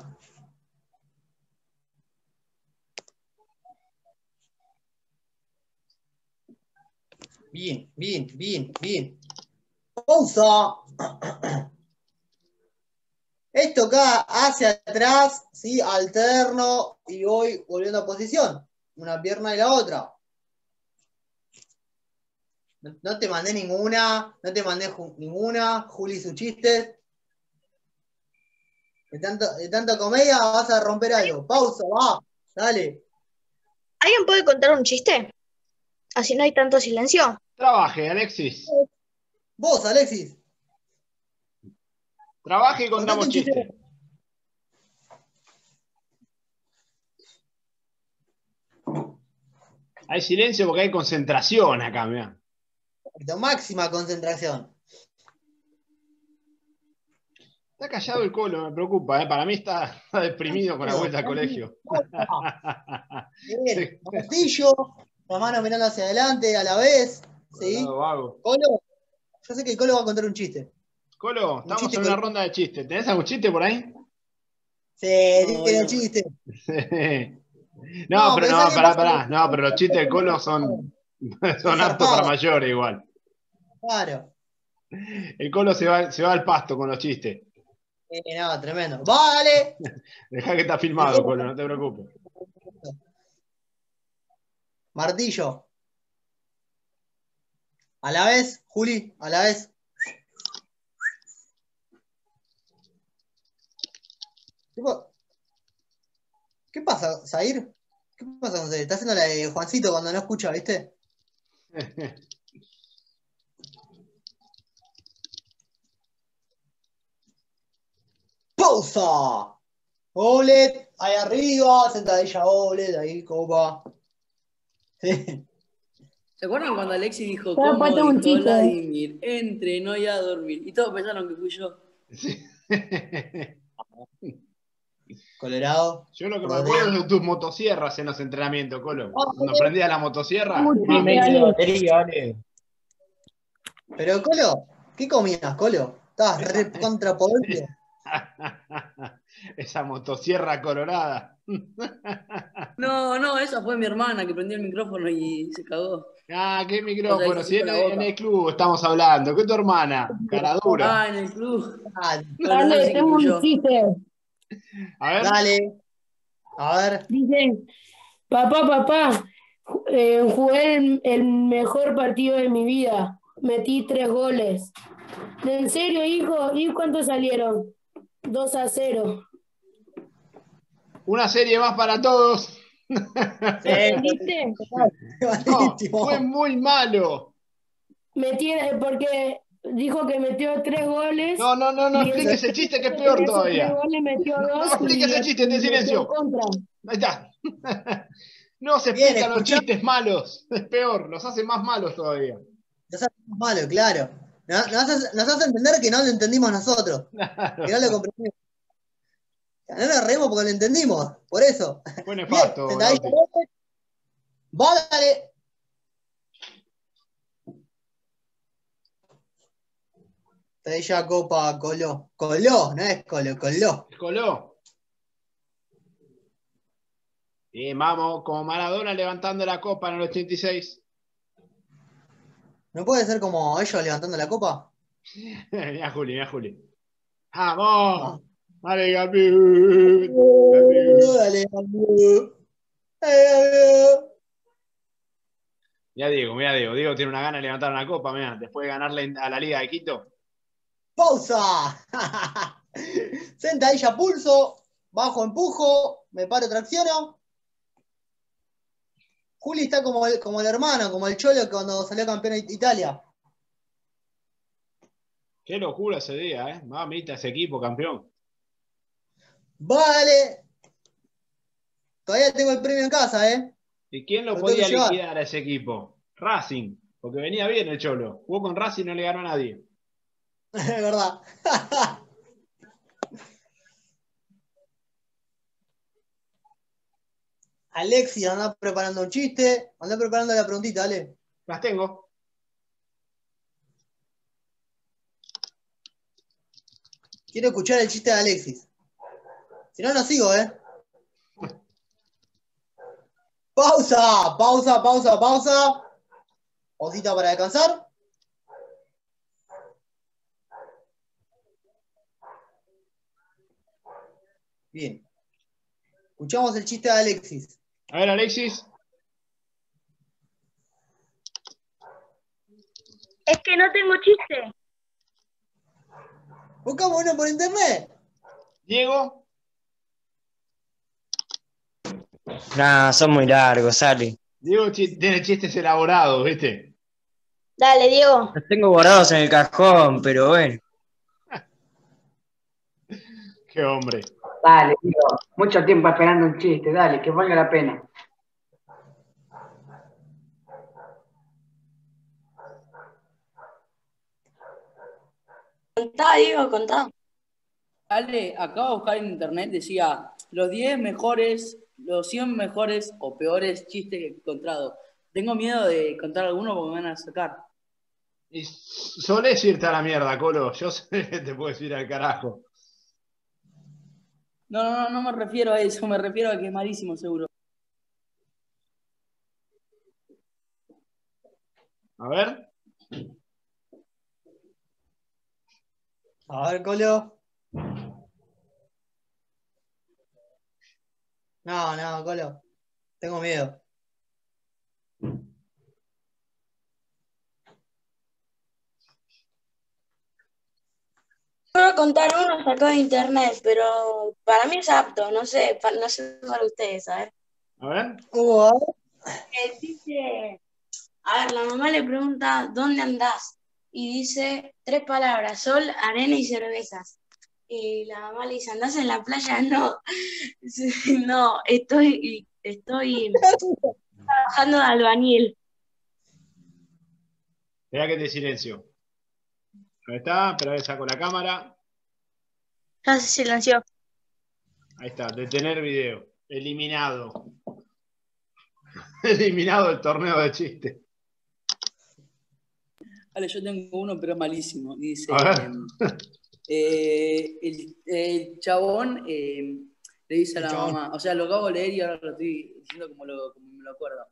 Bien, bien, bien, bien. Pausa. Esto acá hacia atrás, ¿sí? Alterno y voy volviendo a posición. Una pierna y la otra. No, no te mandé ninguna, no te mandé ju- ninguna, Juli su chiste. De, tanto, de tanta comedia vas a romper algo. Pausa, va, dale. ¿Alguien puede contar un chiste? Así no hay tanto silencio. Trabaje, Alexis. Vos, Alexis. Trabaje y contamos Contate un chiste. chistes. Hay silencio porque hay concentración acá, mirá. Perfecto, Máxima concentración. Está callado el colo, me preocupa, ¿eh? Para mí está, está deprimido con la vuelta al colegio. Bien, martillo, la mano mirando hacia adelante a la vez. ¿Sí? Colo, yo sé que el Colo va a contar un chiste. Colo, estamos chiste en una con- ronda de chistes. ¿Tenés algún chiste por ahí? Sí, tiene un chiste. no, No, pero no, pará, pará. No, pero los chistes del Colo son, son aptos para mayores igual. Claro. El Colo se va, se va al pasto con los chistes. Eh, no, tremendo. Vale. Dejá que está filmado, Colo, no te preocupes. Martillo. A la vez, Juli, a la vez. ¿Qué, pa- ¿Qué pasa, Zair? ¿Qué pasa con Zair? Está haciendo la de Juancito cuando no escucha, ¿viste? ¡Pausa! Oblet, ahí arriba, sentadilla Oblet, ahí, copa. Sí. ¿Se acuerdan cuando Alexi dijo, cómo falta un dijo. Vladimir? Entre, no ya a dormir. Y todos pensaron que fui yo. Sí. Colorado. Yo lo que me acuerdo es de tus motosierras en los entrenamientos, Colo. Cuando prendías la motosierra. Pero, Colo, ¿qué comías, Colo? Estabas re contra podrido. Esa motosierra colorada. No, no, esa fue mi hermana que prendió el micrófono y se cagó. Ah, qué O micrófono. sea, Si en, el club estamos hablando. ¿Qué es tu hermana? Cara dura. Ah, en el club. Ah, Dale, tengo un chiste. A ver. dale. A ver. Dice, papá, papá, eh, jugué el, el mejor partido de mi vida. Metí tres goles. ¿En serio, hijo? ¿Y cuántos salieron? 2 a 0. Una serie más para todos. ¿Viste? No, fue muy malo. Metí, porque dijo que metió tres goles. No, no, no, no expliques el chiste que es peor todavía. tres goles metió dos. No expliques el chiste, silencio. en contra. Ahí está. No se Bien, explican los escuchá. chistes malos. Es peor, los hace más malos todavía. Nos hace malo, claro. Nos, nos hace, nos hace entender que no lo entendimos nosotros. Que no lo comprendimos. No nos reímos porque lo entendimos. Por eso. Lauti. Oblet. Va, dale. Sentadilla copa, coló. Coló, no es colo, coló. Coló. Bien, vamos, como Maradona levantando la copa en el 86. ¿No puede ser como ellos levantando la copa? mira Juli, mira Juli. ¡Vamos! ¡Vale, Gabriel! Dale, amigo. Eh, amigo. Mira Diego, mira Diego. Diego tiene una gana de levantar una copa, mira, después de ganarle a la Liga de Quito. ¡Pausa! Sentadilla pulso, bajo empujo, me paro tracciono. Juli está como el, como el hermano, como el Cholo cuando salió campeón de Italia. Qué locura ese día, ¿eh? Mamita, ese equipo campeón. Vale. Todavía tengo el premio en casa, ¿eh? ¿Y quién lo Lo podía llevar. liquidar a ese equipo? Racing, porque venía bien el Cholo. Jugó con Racing y no le ganó a nadie. Es verdad. Alexis anda preparando un chiste. Anda preparando la preguntita, dale. Las tengo. Quiero escuchar el chiste de Alexis. Si no, no sigo, ¿eh? Pausa, pausa, pausa, pausa. Pausita para descansar. Bien. Escuchamos el chiste de Alexis. A ver, Alexis. Es que no tengo chiste. Buscamos uno por internet. Diego. Nah, son muy largos, sale. Diego tiene chistes elaborados, ¿viste? Dale, Diego. Los tengo guardados en el cajón, pero bueno. Qué hombre. Dale, Diego. Mucho tiempo esperando un chiste, dale, que valga la pena. Contá, Diego, contá. Ale, acabo de buscar en internet, decía los 10 mejores, los 100 mejores o peores chistes que he encontrado. Tengo miedo de contar alguno porque me van a sacar. Y solés irte a la mierda, Colo. Yo sé que te puedes ir al carajo. No, no, no, no me refiero a eso, me refiero a que es malísimo seguro. A ver. A ver, Colo. No, no, Colo. Tengo miedo. Puedo contar uno sacado de internet, pero para mí es apto, no sé, no sé para ustedes, a ver. A ver. A ver. Eh, dice, a ver, la mamá le pregunta, ¿dónde andás? Y dice tres palabras, sol, arena y cervezas. Y la mamá le dice, ¿andás en la playa? No, no, estoy, estoy trabajando de albañil. Espera que te silencio. Ahí está, espera que saco la cámara. Ya se silenció. Ahí está, detener video. Eliminado. Eliminado el torneo de chistes. Ale, yo tengo uno, pero es malísimo. Dice, A ver. eh, el, el chabón eh, le dice a la chabón. mamá, o sea, lo acabo de leer y ahora lo estoy diciendo como, lo, como me lo acuerdo.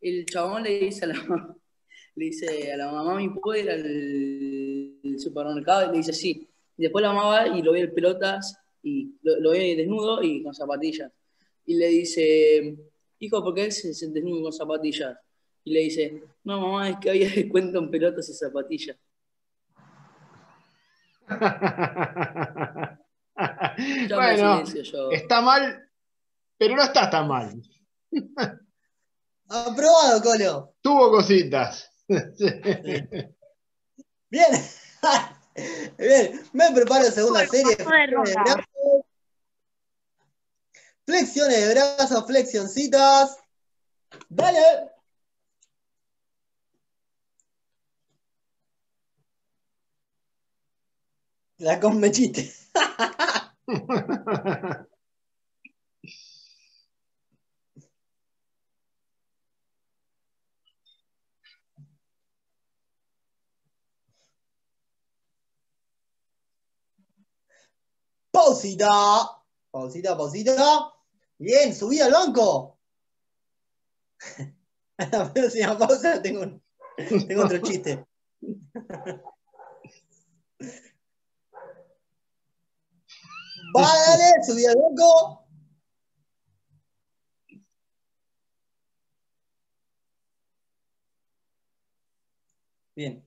El chabón le dice a la mamá, le dice a la mamá, ¿me puedo ir al supermercado? Y le dice, sí. Y después la mamá va y lo ve en pelotas y lo, lo ve desnudo y con zapatillas. Y le dice, hijo, ¿por qué se, se desnudo con zapatillas? Y le dice, no, mamá, es que había descuento en pelotas y zapatillas. Bueno, yo. está mal, pero no está tan mal. Aprobado, Colo. Tuvo cositas. Bien. Bien. Me preparo segunda serie. Joder, Flexiones de Roca. brazos. Flexiones de brazos, flexioncitas. Dale. La con mechite. Pausita. Pausita, pausita. Bien, subí al banco. A la próxima pausa tengo, un- tengo otro chiste. Va, dale, subí al banco. Bien.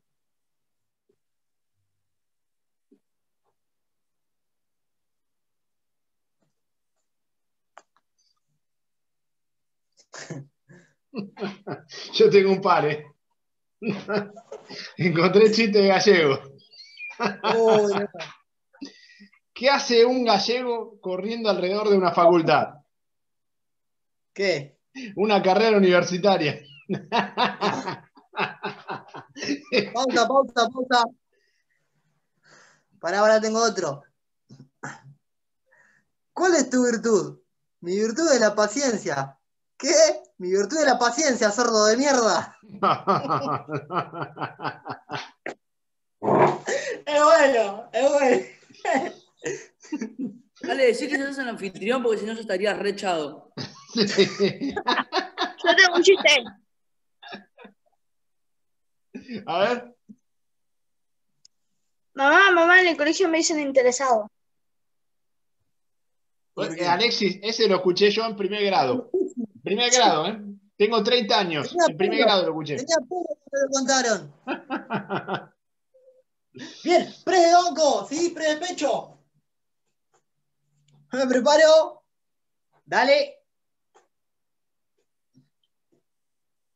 Yo tengo un par, ¿eh? Encontré chiste de gallego. No. ¿Qué hace un gallego corriendo alrededor de una facultad? ¿Qué? Una carrera universitaria. Pausa, pausa, pausa. Para ahora tengo otro. ¿Cuál es tu virtud? Mi virtud es la paciencia. ¿Qué? Mi virtud es la paciencia, sordo de mierda. Es bueno, es bueno. Dale, decí que sos el anfitrión porque si no yo estaría rechado. Yo tengo un chiste. A ver. Mamá, mamá, en el colegio me dicen interesado. Alexis, ese lo escuché yo en primer grado. Primer grado, ¿eh? Tengo 30 años. En primer grado lo escuché. Tenía puro que me lo contaron. Bien, pre de banco, sí, pre de pecho. Me preparo. Dale.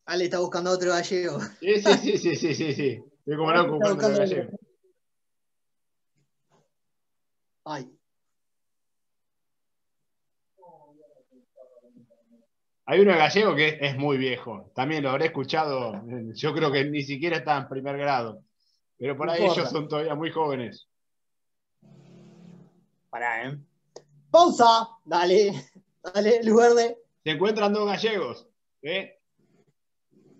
Ale está buscando otro gallego. Sí, sí, sí, sí, sí, sí, sí. Estoy como loco buscando el gallego. Ay. Hay uno gallego que es muy viejo. También lo habré escuchado. Yo creo que ni siquiera está en primer grado. Pero por No ahí importa. ellos son todavía muy jóvenes. Pará, ¿eh? Pausa. Dale. Dale, luz verde. Se encuentran dos gallegos. ¿eh?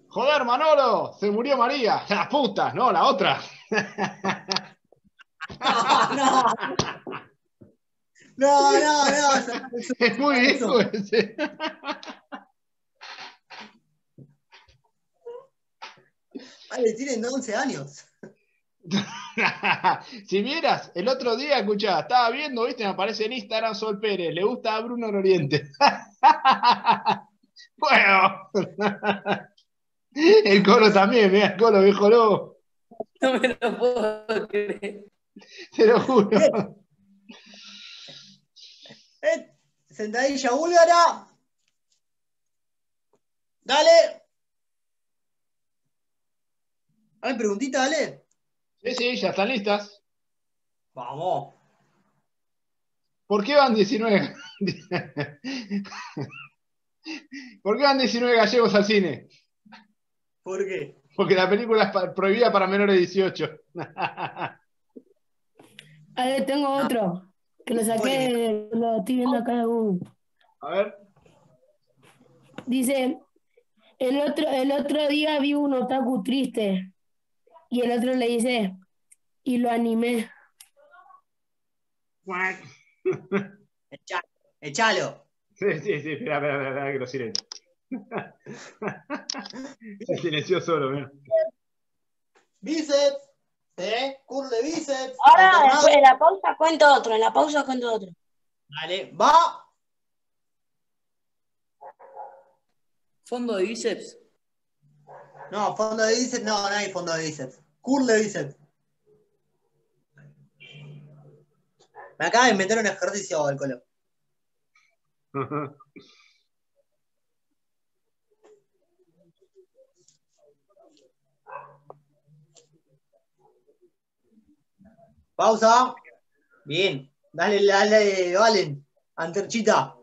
Joder, Manolo, se murió María. La puta, no, la otra. No, no. No, no, no. Es muy viejo ese. Vale, tienen 11 años. si vieras, el otro día, escuchá, estaba viendo, viste, me aparece en Instagram Sol Pérez, le gusta a Bruno Oriente. bueno. el colo también, mira, el colo, viejo lobo, No me lo puedo creer. te lo juro. Eh, Sentadilla búlgara. Dale. ¿Hay preguntita, dale? Sí, sí, ya están listas. Vamos. ¿Por qué van 19? ¿Por qué van 19 gallegos al cine? ¿Por qué? Porque la película es prohibida para menores de 18. A ver, tengo otro. Que lo saqué, lo estoy viendo acá en Google. A ver. Dice, el otro, el otro día vi un otaku triste. Y el otro le dice, y lo animé. Echalo. Echalo. Sí, sí, sí, espera, espera, espera, espera, que lo silencio. Se silenció solo, mira. Bíceps. ¿Eh? Curl de bíceps. Ahora, después, en la pausa cuento otro, en la pausa cuento otro. Dale. Va. Fondo de bíceps. No, fondo de bíceps. No, no hay fondo de bíceps. Curl de bíceps. Me acaba de inventar un ejercicio al colo. Pausa. Bien. Dale, dale, Valen. Anterchita.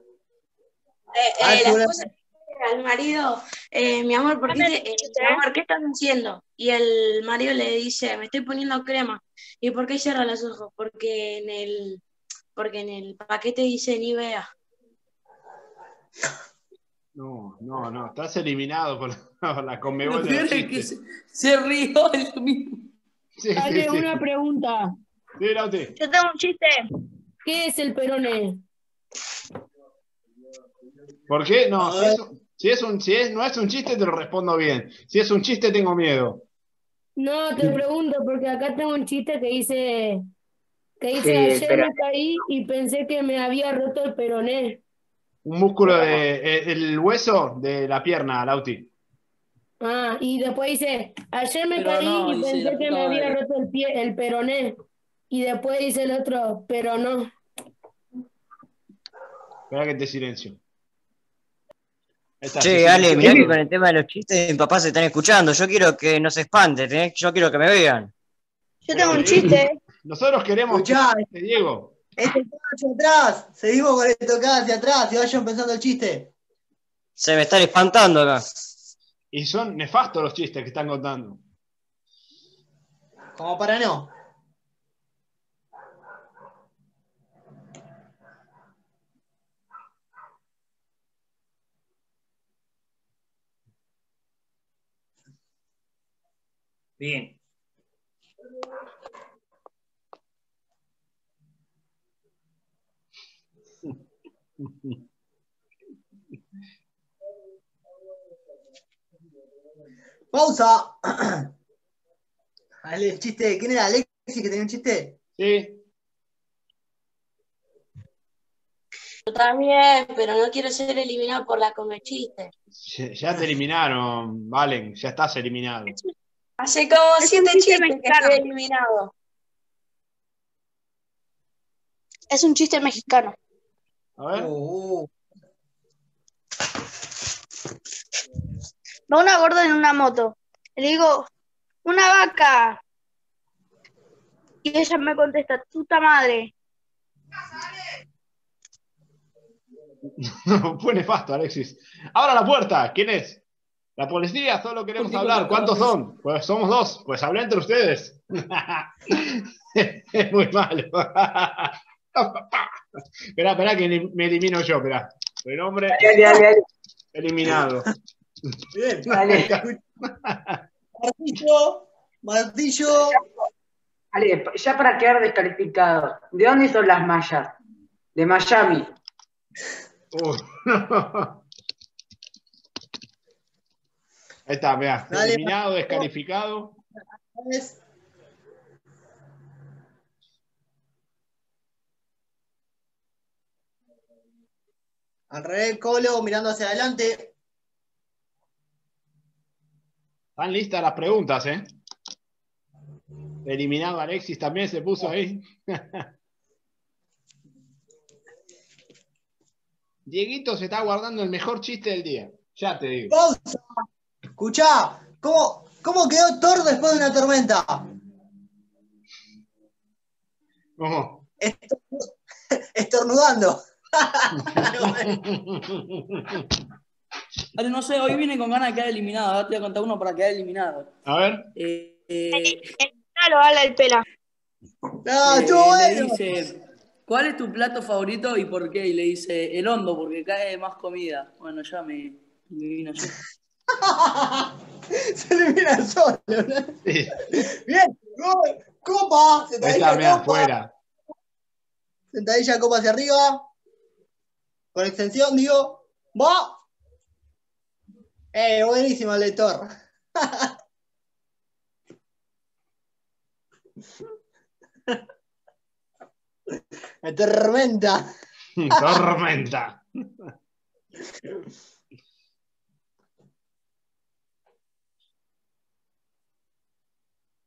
Eh, Ah, eh, la segura- esposa le dice al marido, eh, mi amor, ¿por qué, te- eh, mi amor, ¿qué estás haciendo? Y el marido le dice, me estoy poniendo crema. ¿Y por qué cierra los ojos? Porque en el, porque en el paquete dice Nivea. No, no, no, estás eliminado por, por la conmebol peor es que chistes. se, se rió él mismo. Sí, Dale, sí. una pregunta. Sí, Lauti. Yo tengo un chiste. ¿Qué es el perone? ¿Por qué? No, A ver. eso, Si, es un, si es, no es un chiste, te lo respondo bien. Si es un chiste, tengo miedo. No, te pregunto, porque acá tengo un chiste que dice, que dice, Sí, ayer pero- me caí y pensé que me había roto el peroné. Un músculo de. eh, el hueso de la pierna, Lauti. Ah, y después dice, ayer me Pero caí no, y pensé que me había roto el pie, el peroné. Y después dice el otro, pero no. Espera que te silencio. Está, Che, Ale, mirá que con el tema de los chistes, mi papá se están escuchando. Yo quiero que no se espanten, ¿eh? Yo quiero que me vean. Yo tengo un chiste. Nosotros queremos Escuchá, chiste, Diego. este está hacia atrás. Seguimos con esto acá hacia atrás y vayan pensando el chiste. Se me están espantando acá. Y son nefastos los chistes que están contando. Como para no. Bien. Pausa. Ale, el chiste. ¿Quién era Alexis que tenía un chiste? Sí. Yo también, pero no quiero ser eliminado por la come chiste. Ya, ya te eliminaron, Valen. Ya estás eliminado. Hace como Es un siete chiste chistes que mexicano. estoy eliminado. Es un chiste mexicano. A ver. Uh. Va una gorda en una moto. Le digo, una vaca. Y ella me contesta, puta madre. Fue nefasto, Alexis. Abra la puerta. ¿Quién es? La policía, solo queremos hablar. ¿Cuántos son? Pues somos dos. Pues hablé entre ustedes. es muy malo. Esperá, esperá, que ni- me elimino yo. Esperá. El hombre Dale, dale, dale. eliminado. Bien. Dale. Martillo. Martillo. Ale, ya para quedar descalificado, ¿de dónde son las mallas? De Miami. Uh, Ahí está. Dale, Eliminado, descalificado. Es- Al revés, Colo, mirando hacia adelante. Están listas las preguntas, ¿eh? Eliminado Alexis también se puso ahí. Dieguito se está guardando el mejor chiste del día. Ya te digo. Pausa. Escuchá, ¿cómo, ¿cómo quedó Thor después de una tormenta? ¿Cómo? Estornu- Estornudando. Ale, no sé, hoy viene con ganas de quedar eliminado. Ahora te voy a contar uno para quedar eliminado. A ver. Eh, eh, habla el pela. No, eh, dice, ¿cuál es tu plato favorito y por qué? Y le dice, el hondo, porque cae más comida. Bueno, ya me, me vino yo. Se elimina solo. ¿no? Sí. Bien, copa, sentadilla copa, afuera. sentadilla copa hacia arriba, con extensión, digo, va. Eh, buenísimo el lector. Me tormenta. Tormenta.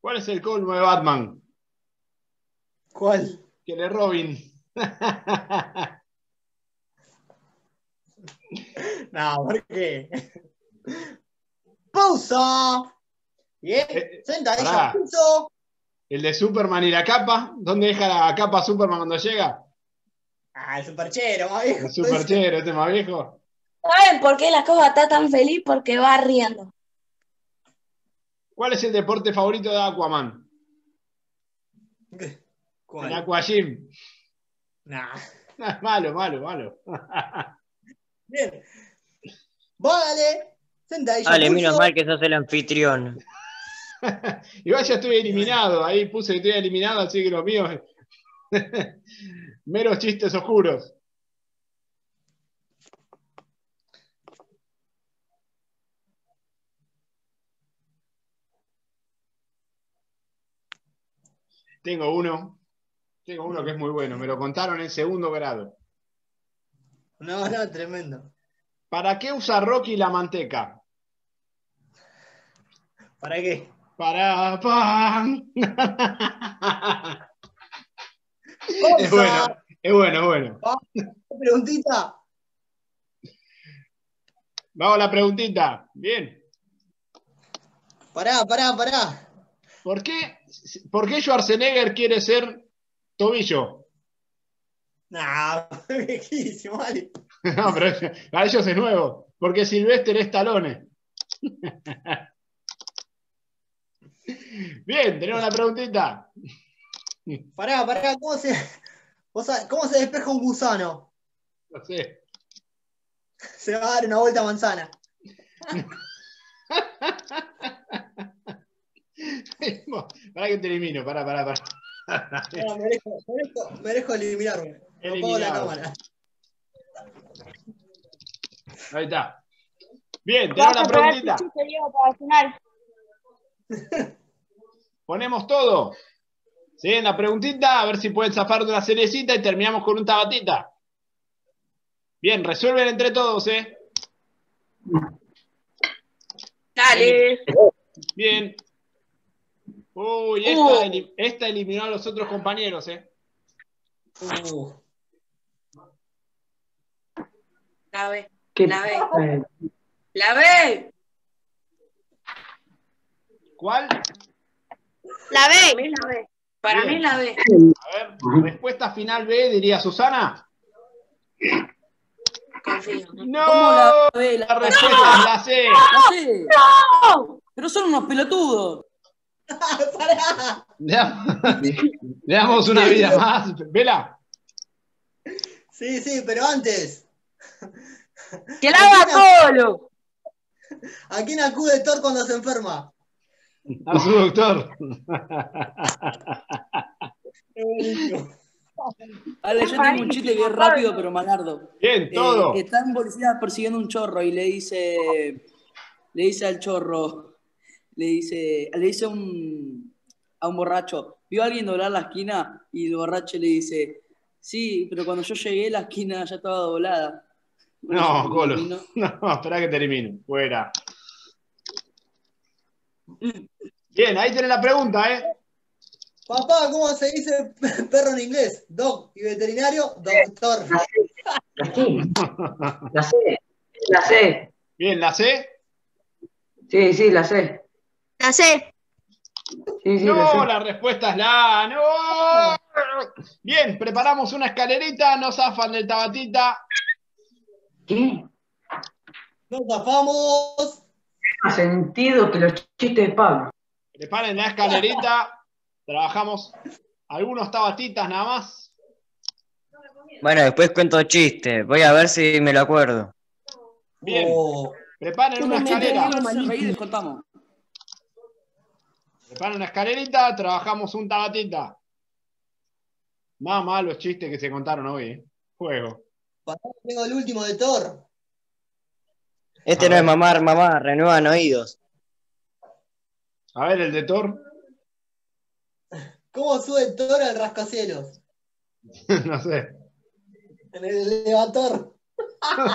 ¿Cuál es el colmo de Batman? ¿Cuál? Que le Robin. No, ¿por qué? Pausa. Bien, Eh, sentadilla pulso. El de Superman y la capa. ¿Dónde deja la capa Superman cuando llega? Ah, el superchero, más viejo. El superchero, este más viejo. ¿Saben por qué la coba está tan feliz? Porque va riendo. ¿Cuál es el deporte favorito de Aquaman? El ¿Cuál? Aquagym. Nah. malo, malo, malo. Bien. Vale. Sentadilla Ale, pulso. menos mal que sos el anfitrión. Igual ya estoy eliminado. Ahí puse que estoy eliminado, así que los míos. Meros chistes oscuros. Tengo uno. Tengo uno que es muy bueno. Me lo contaron en segundo grado. No, no, tremendo. ¿Para qué usa Rocky la manteca? ¿Para qué? Para pan. es bueno, es bueno, es bueno. Preguntita. Vamos a la preguntita. Bien. Pará, pará, pará. ¿Por qué, ¿Por qué Schwarzenegger quiere ser tobillo? Nah, viejísimo, vale. No, pero a ellos es nuevo. Porque Sylvester es talones. Bien, tenemos la preguntita. Pará, pará, ¿cómo se, ¿cómo se despeja un gusano? No sé. Se va a dar una vuelta a manzana. Pará que te elimino, pará, pará, pará. No, merezco, merezco- merezco eliminarme. La cámara. Ahí está. Bien, tenemos la Vas a pegar preguntita. para. Ponemos todo. ¿Sí? En la preguntita, a ver si pueden zafar de una seriecita y terminamos con un tabatita. Bien, resuelven entre todos, ¿eh? Dale. Bien. Uy, esta, Uh. esta eliminó a los otros compañeros, ¿eh? Uh, La B. ¿Qué? La B. La B. ¿Cuál? La Para B. mí la B. Para Bien. mí la B. A ver, respuesta final B, diría Susana. Confío. No, ¿Cómo la B? la La, respuesta es la C. la C. Pero son unos pelotudos. pará. Le damos, le damos una vida más. Vela. Sí, sí, pero antes. ¡Que la haga Colo! ¿A quién acude Thor cuando se enferma? A su doctor. Vale, yo tengo un chiste que es rápido pero malardo. Bien, todo. Eh, está un policía persiguiendo un chorro y le dice, le dice al chorro, le dice, le dice a un, a un borracho, ¿vio a alguien doblar la esquina? Y el borracho le dice, sí, pero cuando yo llegué la esquina ya estaba doblada. No, Colo. No, espera que termine. Fuera. Bien, ahí tenés la pregunta, ¿eh? Papá, ¿cómo se dice perro en inglés? Dog. Y veterinario, doctor. La C. La C. La C. Bien, ¿la C? Sí, sí, la C. La C. Sí, sí, la No, C. la respuesta es la A. ¡No! Bien, preparamos una escalerita, no zafan del tabatita. ¿Qué? Nos zafamos. Más sentido que los chistes de Pablo. Preparen la escalerita. Trabajamos algunos tabatitas nada más. Bueno, después cuento chistes. Voy a ver si me lo acuerdo. Bien, Oh, preparen una escalera. Preparen una escalerita, trabajamos un tabatita. Nada más los chistes que se contaron hoy, ¿eh? Juego. tengo el último de Thor. Este A no es mamar, mamá, renuevan oídos. A ver, el de Thor. ¿Cómo sube Thor al rascacielos? no sé. En el elevador. Ahí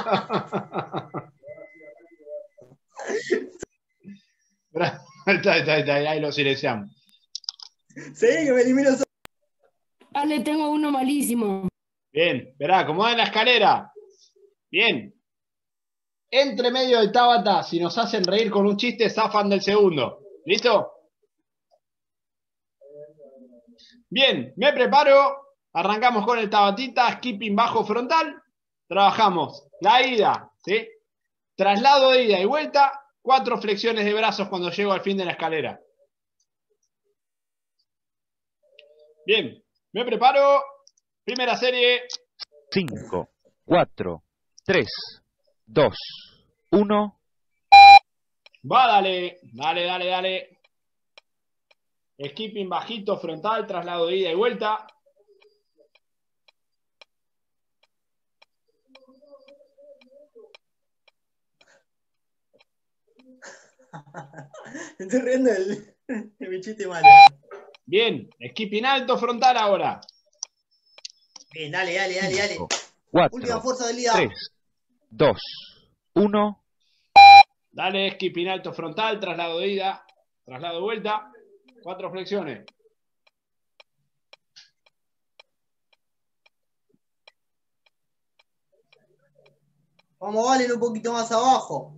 está, ahí está, ahí está, ahí lo silenciamos. Sí, que me elimino solo. Ale, tengo uno malísimo. Bien, verá, acomoden la escalera. Bien. Entre medio del Tabata, si nos hacen reír con un chiste, zafan del segundo. ¿Listo? Bien, me preparo. Arrancamos con el Tabatita, skipping bajo frontal. Trabajamos la ida, ¿sí? Traslado de ida y vuelta. Cuatro flexiones de brazos cuando llego al fin de la escalera. Bien, me preparo. Primera serie. 5, 4, 3, 2, 1. Va, dale, dale, dale, dale. Skipping bajito, frontal, traslado de ida y vuelta. estoy riendo de mi chiste malo. Bien, skipping alto frontal ahora. Bien, dale, dale, dale, dale. Cinco, Última cuatro, fuerza del día. tres, dos, uno. Dale, skipping alto frontal, traslado de ida, traslado de vuelta, cuatro flexiones. Vamos, Valen, un poquito más abajo.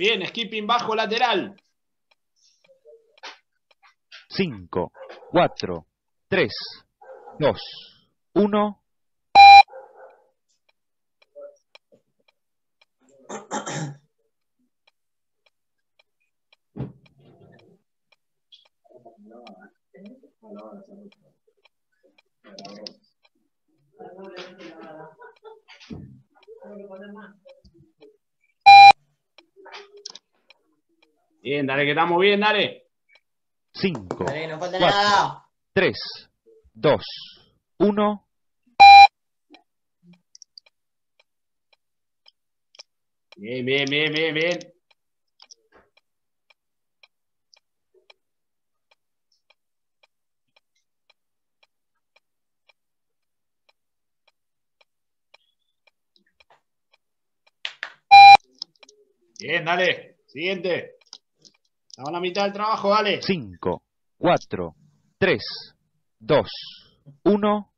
Bien, skipping bajo lateral. Cinco, cuatro, tres, dos, uno. Bien, dale, que estamos bien, dale. Cinco, Dale, no falta Cuatro. nada. tres, dos, uno. Bien, bien, bien, bien, bien. Bien, dale. Siguiente. Estamos en la mitad del trabajo, dale. Cinco, cuatro, tres, dos, uno.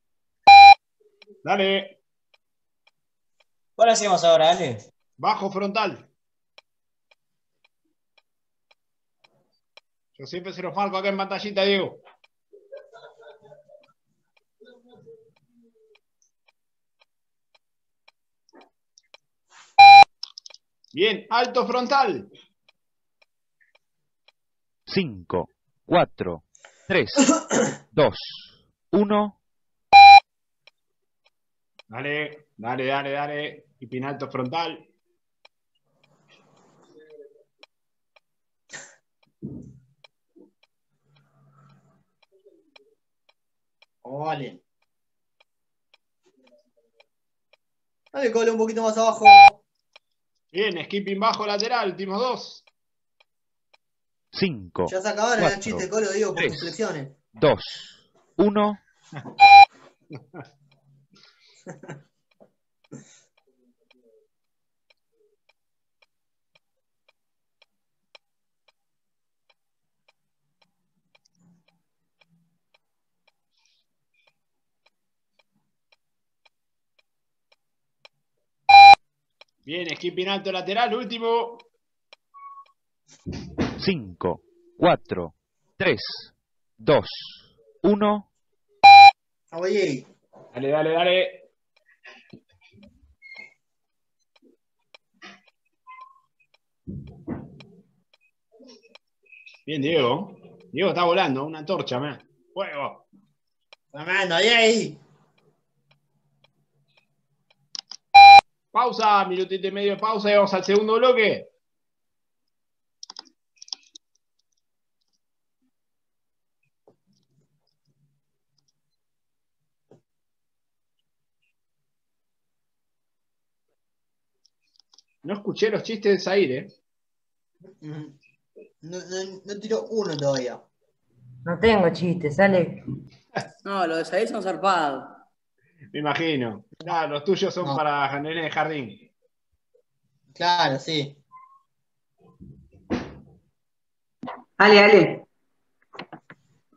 Dale. ¿Cuál hacemos ahora, Ale? Bajo frontal. Yo siempre se los marco acá en pantallita, Diego. Bien, alto frontal. Cinco, cuatro, tres, dos, uno. Dale, dale, dale, dale. Y pin alto frontal. Valen. Dale, cole un poquito más abajo. Bien, skipping bajo lateral, últimos dos. Cinco, Ya se acabaron Cuatro, el chiste, Colo, digo, por tres. tus flexiones. dos, uno. Bien, skipping alto lateral, último. Cinco, cuatro, tres, dos, uno. Oye, Dale, dale, dale. Bien, Diego. Diego está volando, una antorcha, man. Fuego. ahí, ahí. Pausa, minutito y medio de pausa y vamos al segundo bloque. No escuché los chistes de Zaire. ¿eh? No, no, no tiro uno todavía. No tengo chistes, sale. No, los de Said son zarpados. Me imagino. Claro, los tuyos son No. para nenes de jardín. Claro, sí. Ale, Ale,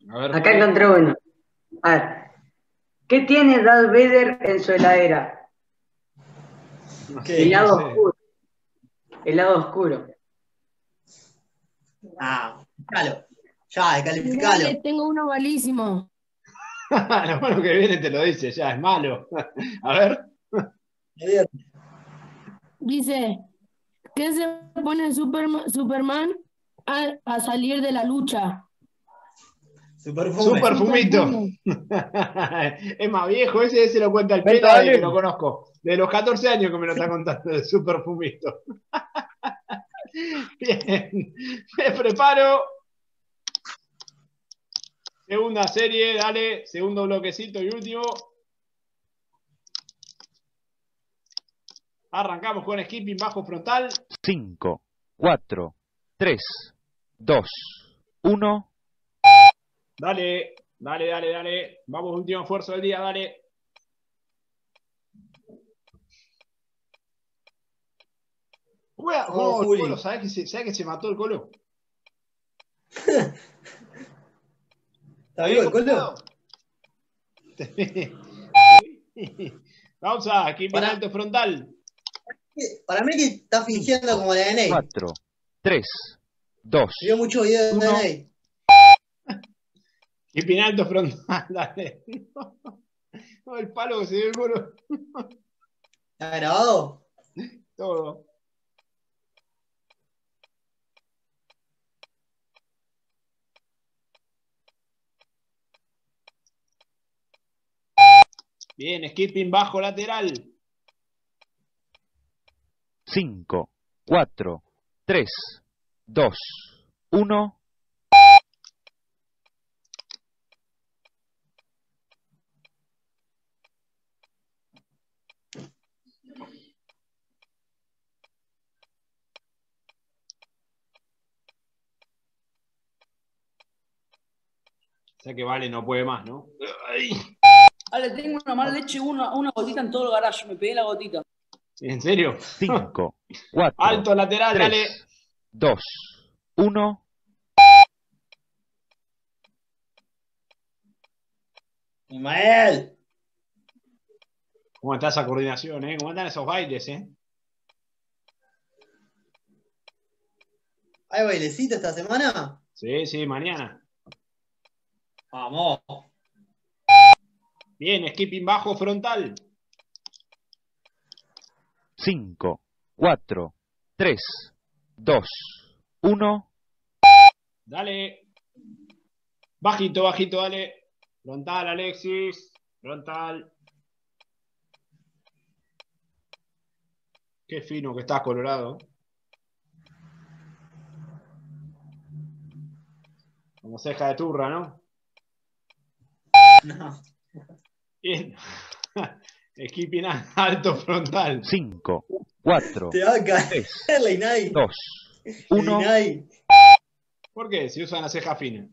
A ver, acá encontré uno. A ver. ¿Qué tiene Darth Vader en su heladera? El lado no sé. oscuro. El lado oscuro. Ah, calo. Ya, Mirá calificalo. que tengo uno malísimo. Lo bueno que viene te lo dice, ya, es malo. A ver. Dice, ¿qué se pone Superman, Superman a, a salir de la lucha? Su perfume. Su perfumito. perfume. es más viejo, ese se lo cuenta el dale. que lo conozco. De los 14 años que me lo está contando de su perfumito. Bien, me preparo. Segunda serie, dale, segundo bloquecito y último. Arrancamos con skipping bajo frontal. Cinco, cuatro, 3, 2, 1. Dale, dale, dale, dale. Vamos, último esfuerzo del día, dale. Juega, Vamos, no, el Juli. Colo, ¿sabés que, se, ¿sabés que se mató el Colo? ¿Está vivo el colo? Pausa, aquí Pará. alto frontal. Para mí que está fingiendo como la DNA. 4, 3, 2, Vio mucho video de. DNA. Y alto frontal, dale. No, el palo que se dio el Colo. ¿Está grabado? Todo. Bien, skipping bajo lateral. 5, 4, 3, 2, 1. O sea que Vale no puede más, ¿no? Ay. Ale, tengo una mala leche y una, una gotita en todo el garage. Me pegué la gotita. ¿En serio? 5, 4, Alto lateral, dale. 3, 2, 1. Ismael. ¿Cómo está esa coordinación, eh? ¿Cómo están esos bailes, eh? ¿Hay bailecito esta semana? Sí, sí, mañana. Vamos. Bien, skipping bajo frontal. 5, 4, 3, 2, 1. Dale. Bajito, bajito, dale. Frontal, Alexis. Frontal. Qué fino que estás, Colorado. Como ceja de turra, ¿no? No. Bien. Skipping alto frontal. 5, 4, Te va a caer 3, la Inai. 2, La 1. Inai. ¿Por qué? Si usan la ceja fina.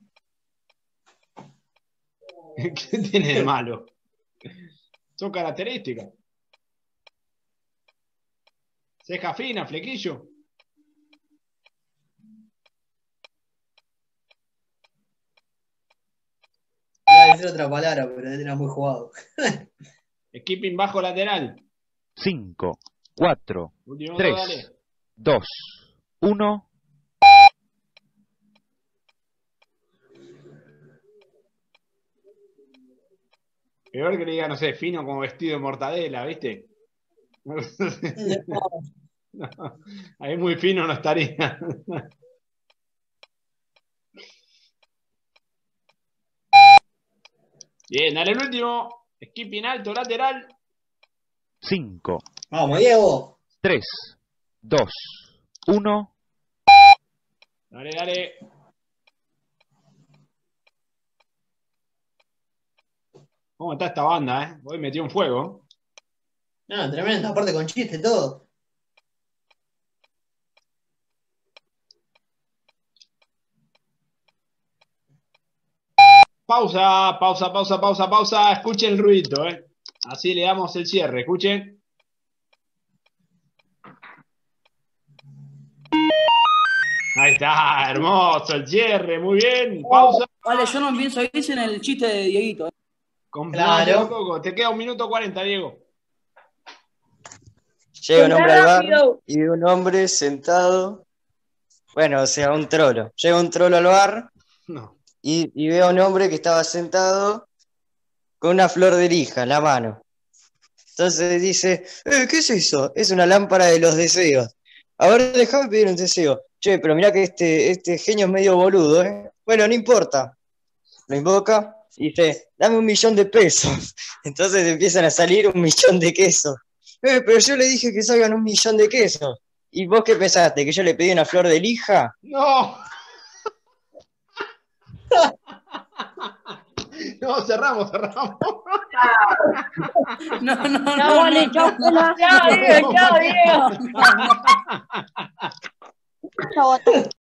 ¿Qué tiene de malo? Son características. Ceja fina, flequillo. Decir otra palabra, pero era muy jugado. Skipping bajo lateral. 5, 4, Último 3, dos, dale. 2, 1. Peor que le diga, no sé, fino como vestido de mortadela, ¿viste? No, ahí muy fino no estaría. Bien, dale el último. Skipping alto, lateral. 5, Vamos, Diego. 3, 2, 1. Dale, dale. ¿Cómo está esta banda, eh? Hoy metió un fuego. No, tremendo, aparte con chiste todo. Pausa, pausa, pausa, pausa, pausa. Escuchen el ruido, ¿eh? Así le damos el cierre. Escuchen. Ahí está, hermoso el cierre, muy bien. Pausa. Vale, yo no pienso irse en el chiste de Dieguito. ¿eh? Claro. no, poco. Te queda un minuto cuarenta, Diego. Llega un hombre al bar y un hombre sentado. Bueno, o sea, un trolo. Llega un trolo al bar No. Y, y ve a un hombre que estaba sentado con una flor de lija en la mano. Entonces dice, "Eh, ¿qué es eso? Es una lámpara de los deseos. A ver, déjame pedir un deseo. Che, pero mirá que este, este genio es medio boludo, ¿eh? Bueno, no importa. Lo invoca y dice, dame un millón de pesos. Entonces empiezan a salir un millón de quesos. Eh, pero yo le dije que salgan un millón de quesos. ¿Y vos qué pensaste? ¿Que yo le pedí una flor de lija? No. No, cerramos, cerramos. No, no, no. Vale, no, no, no. Chao, Diego, chao, Diego. No, no, no. Chao,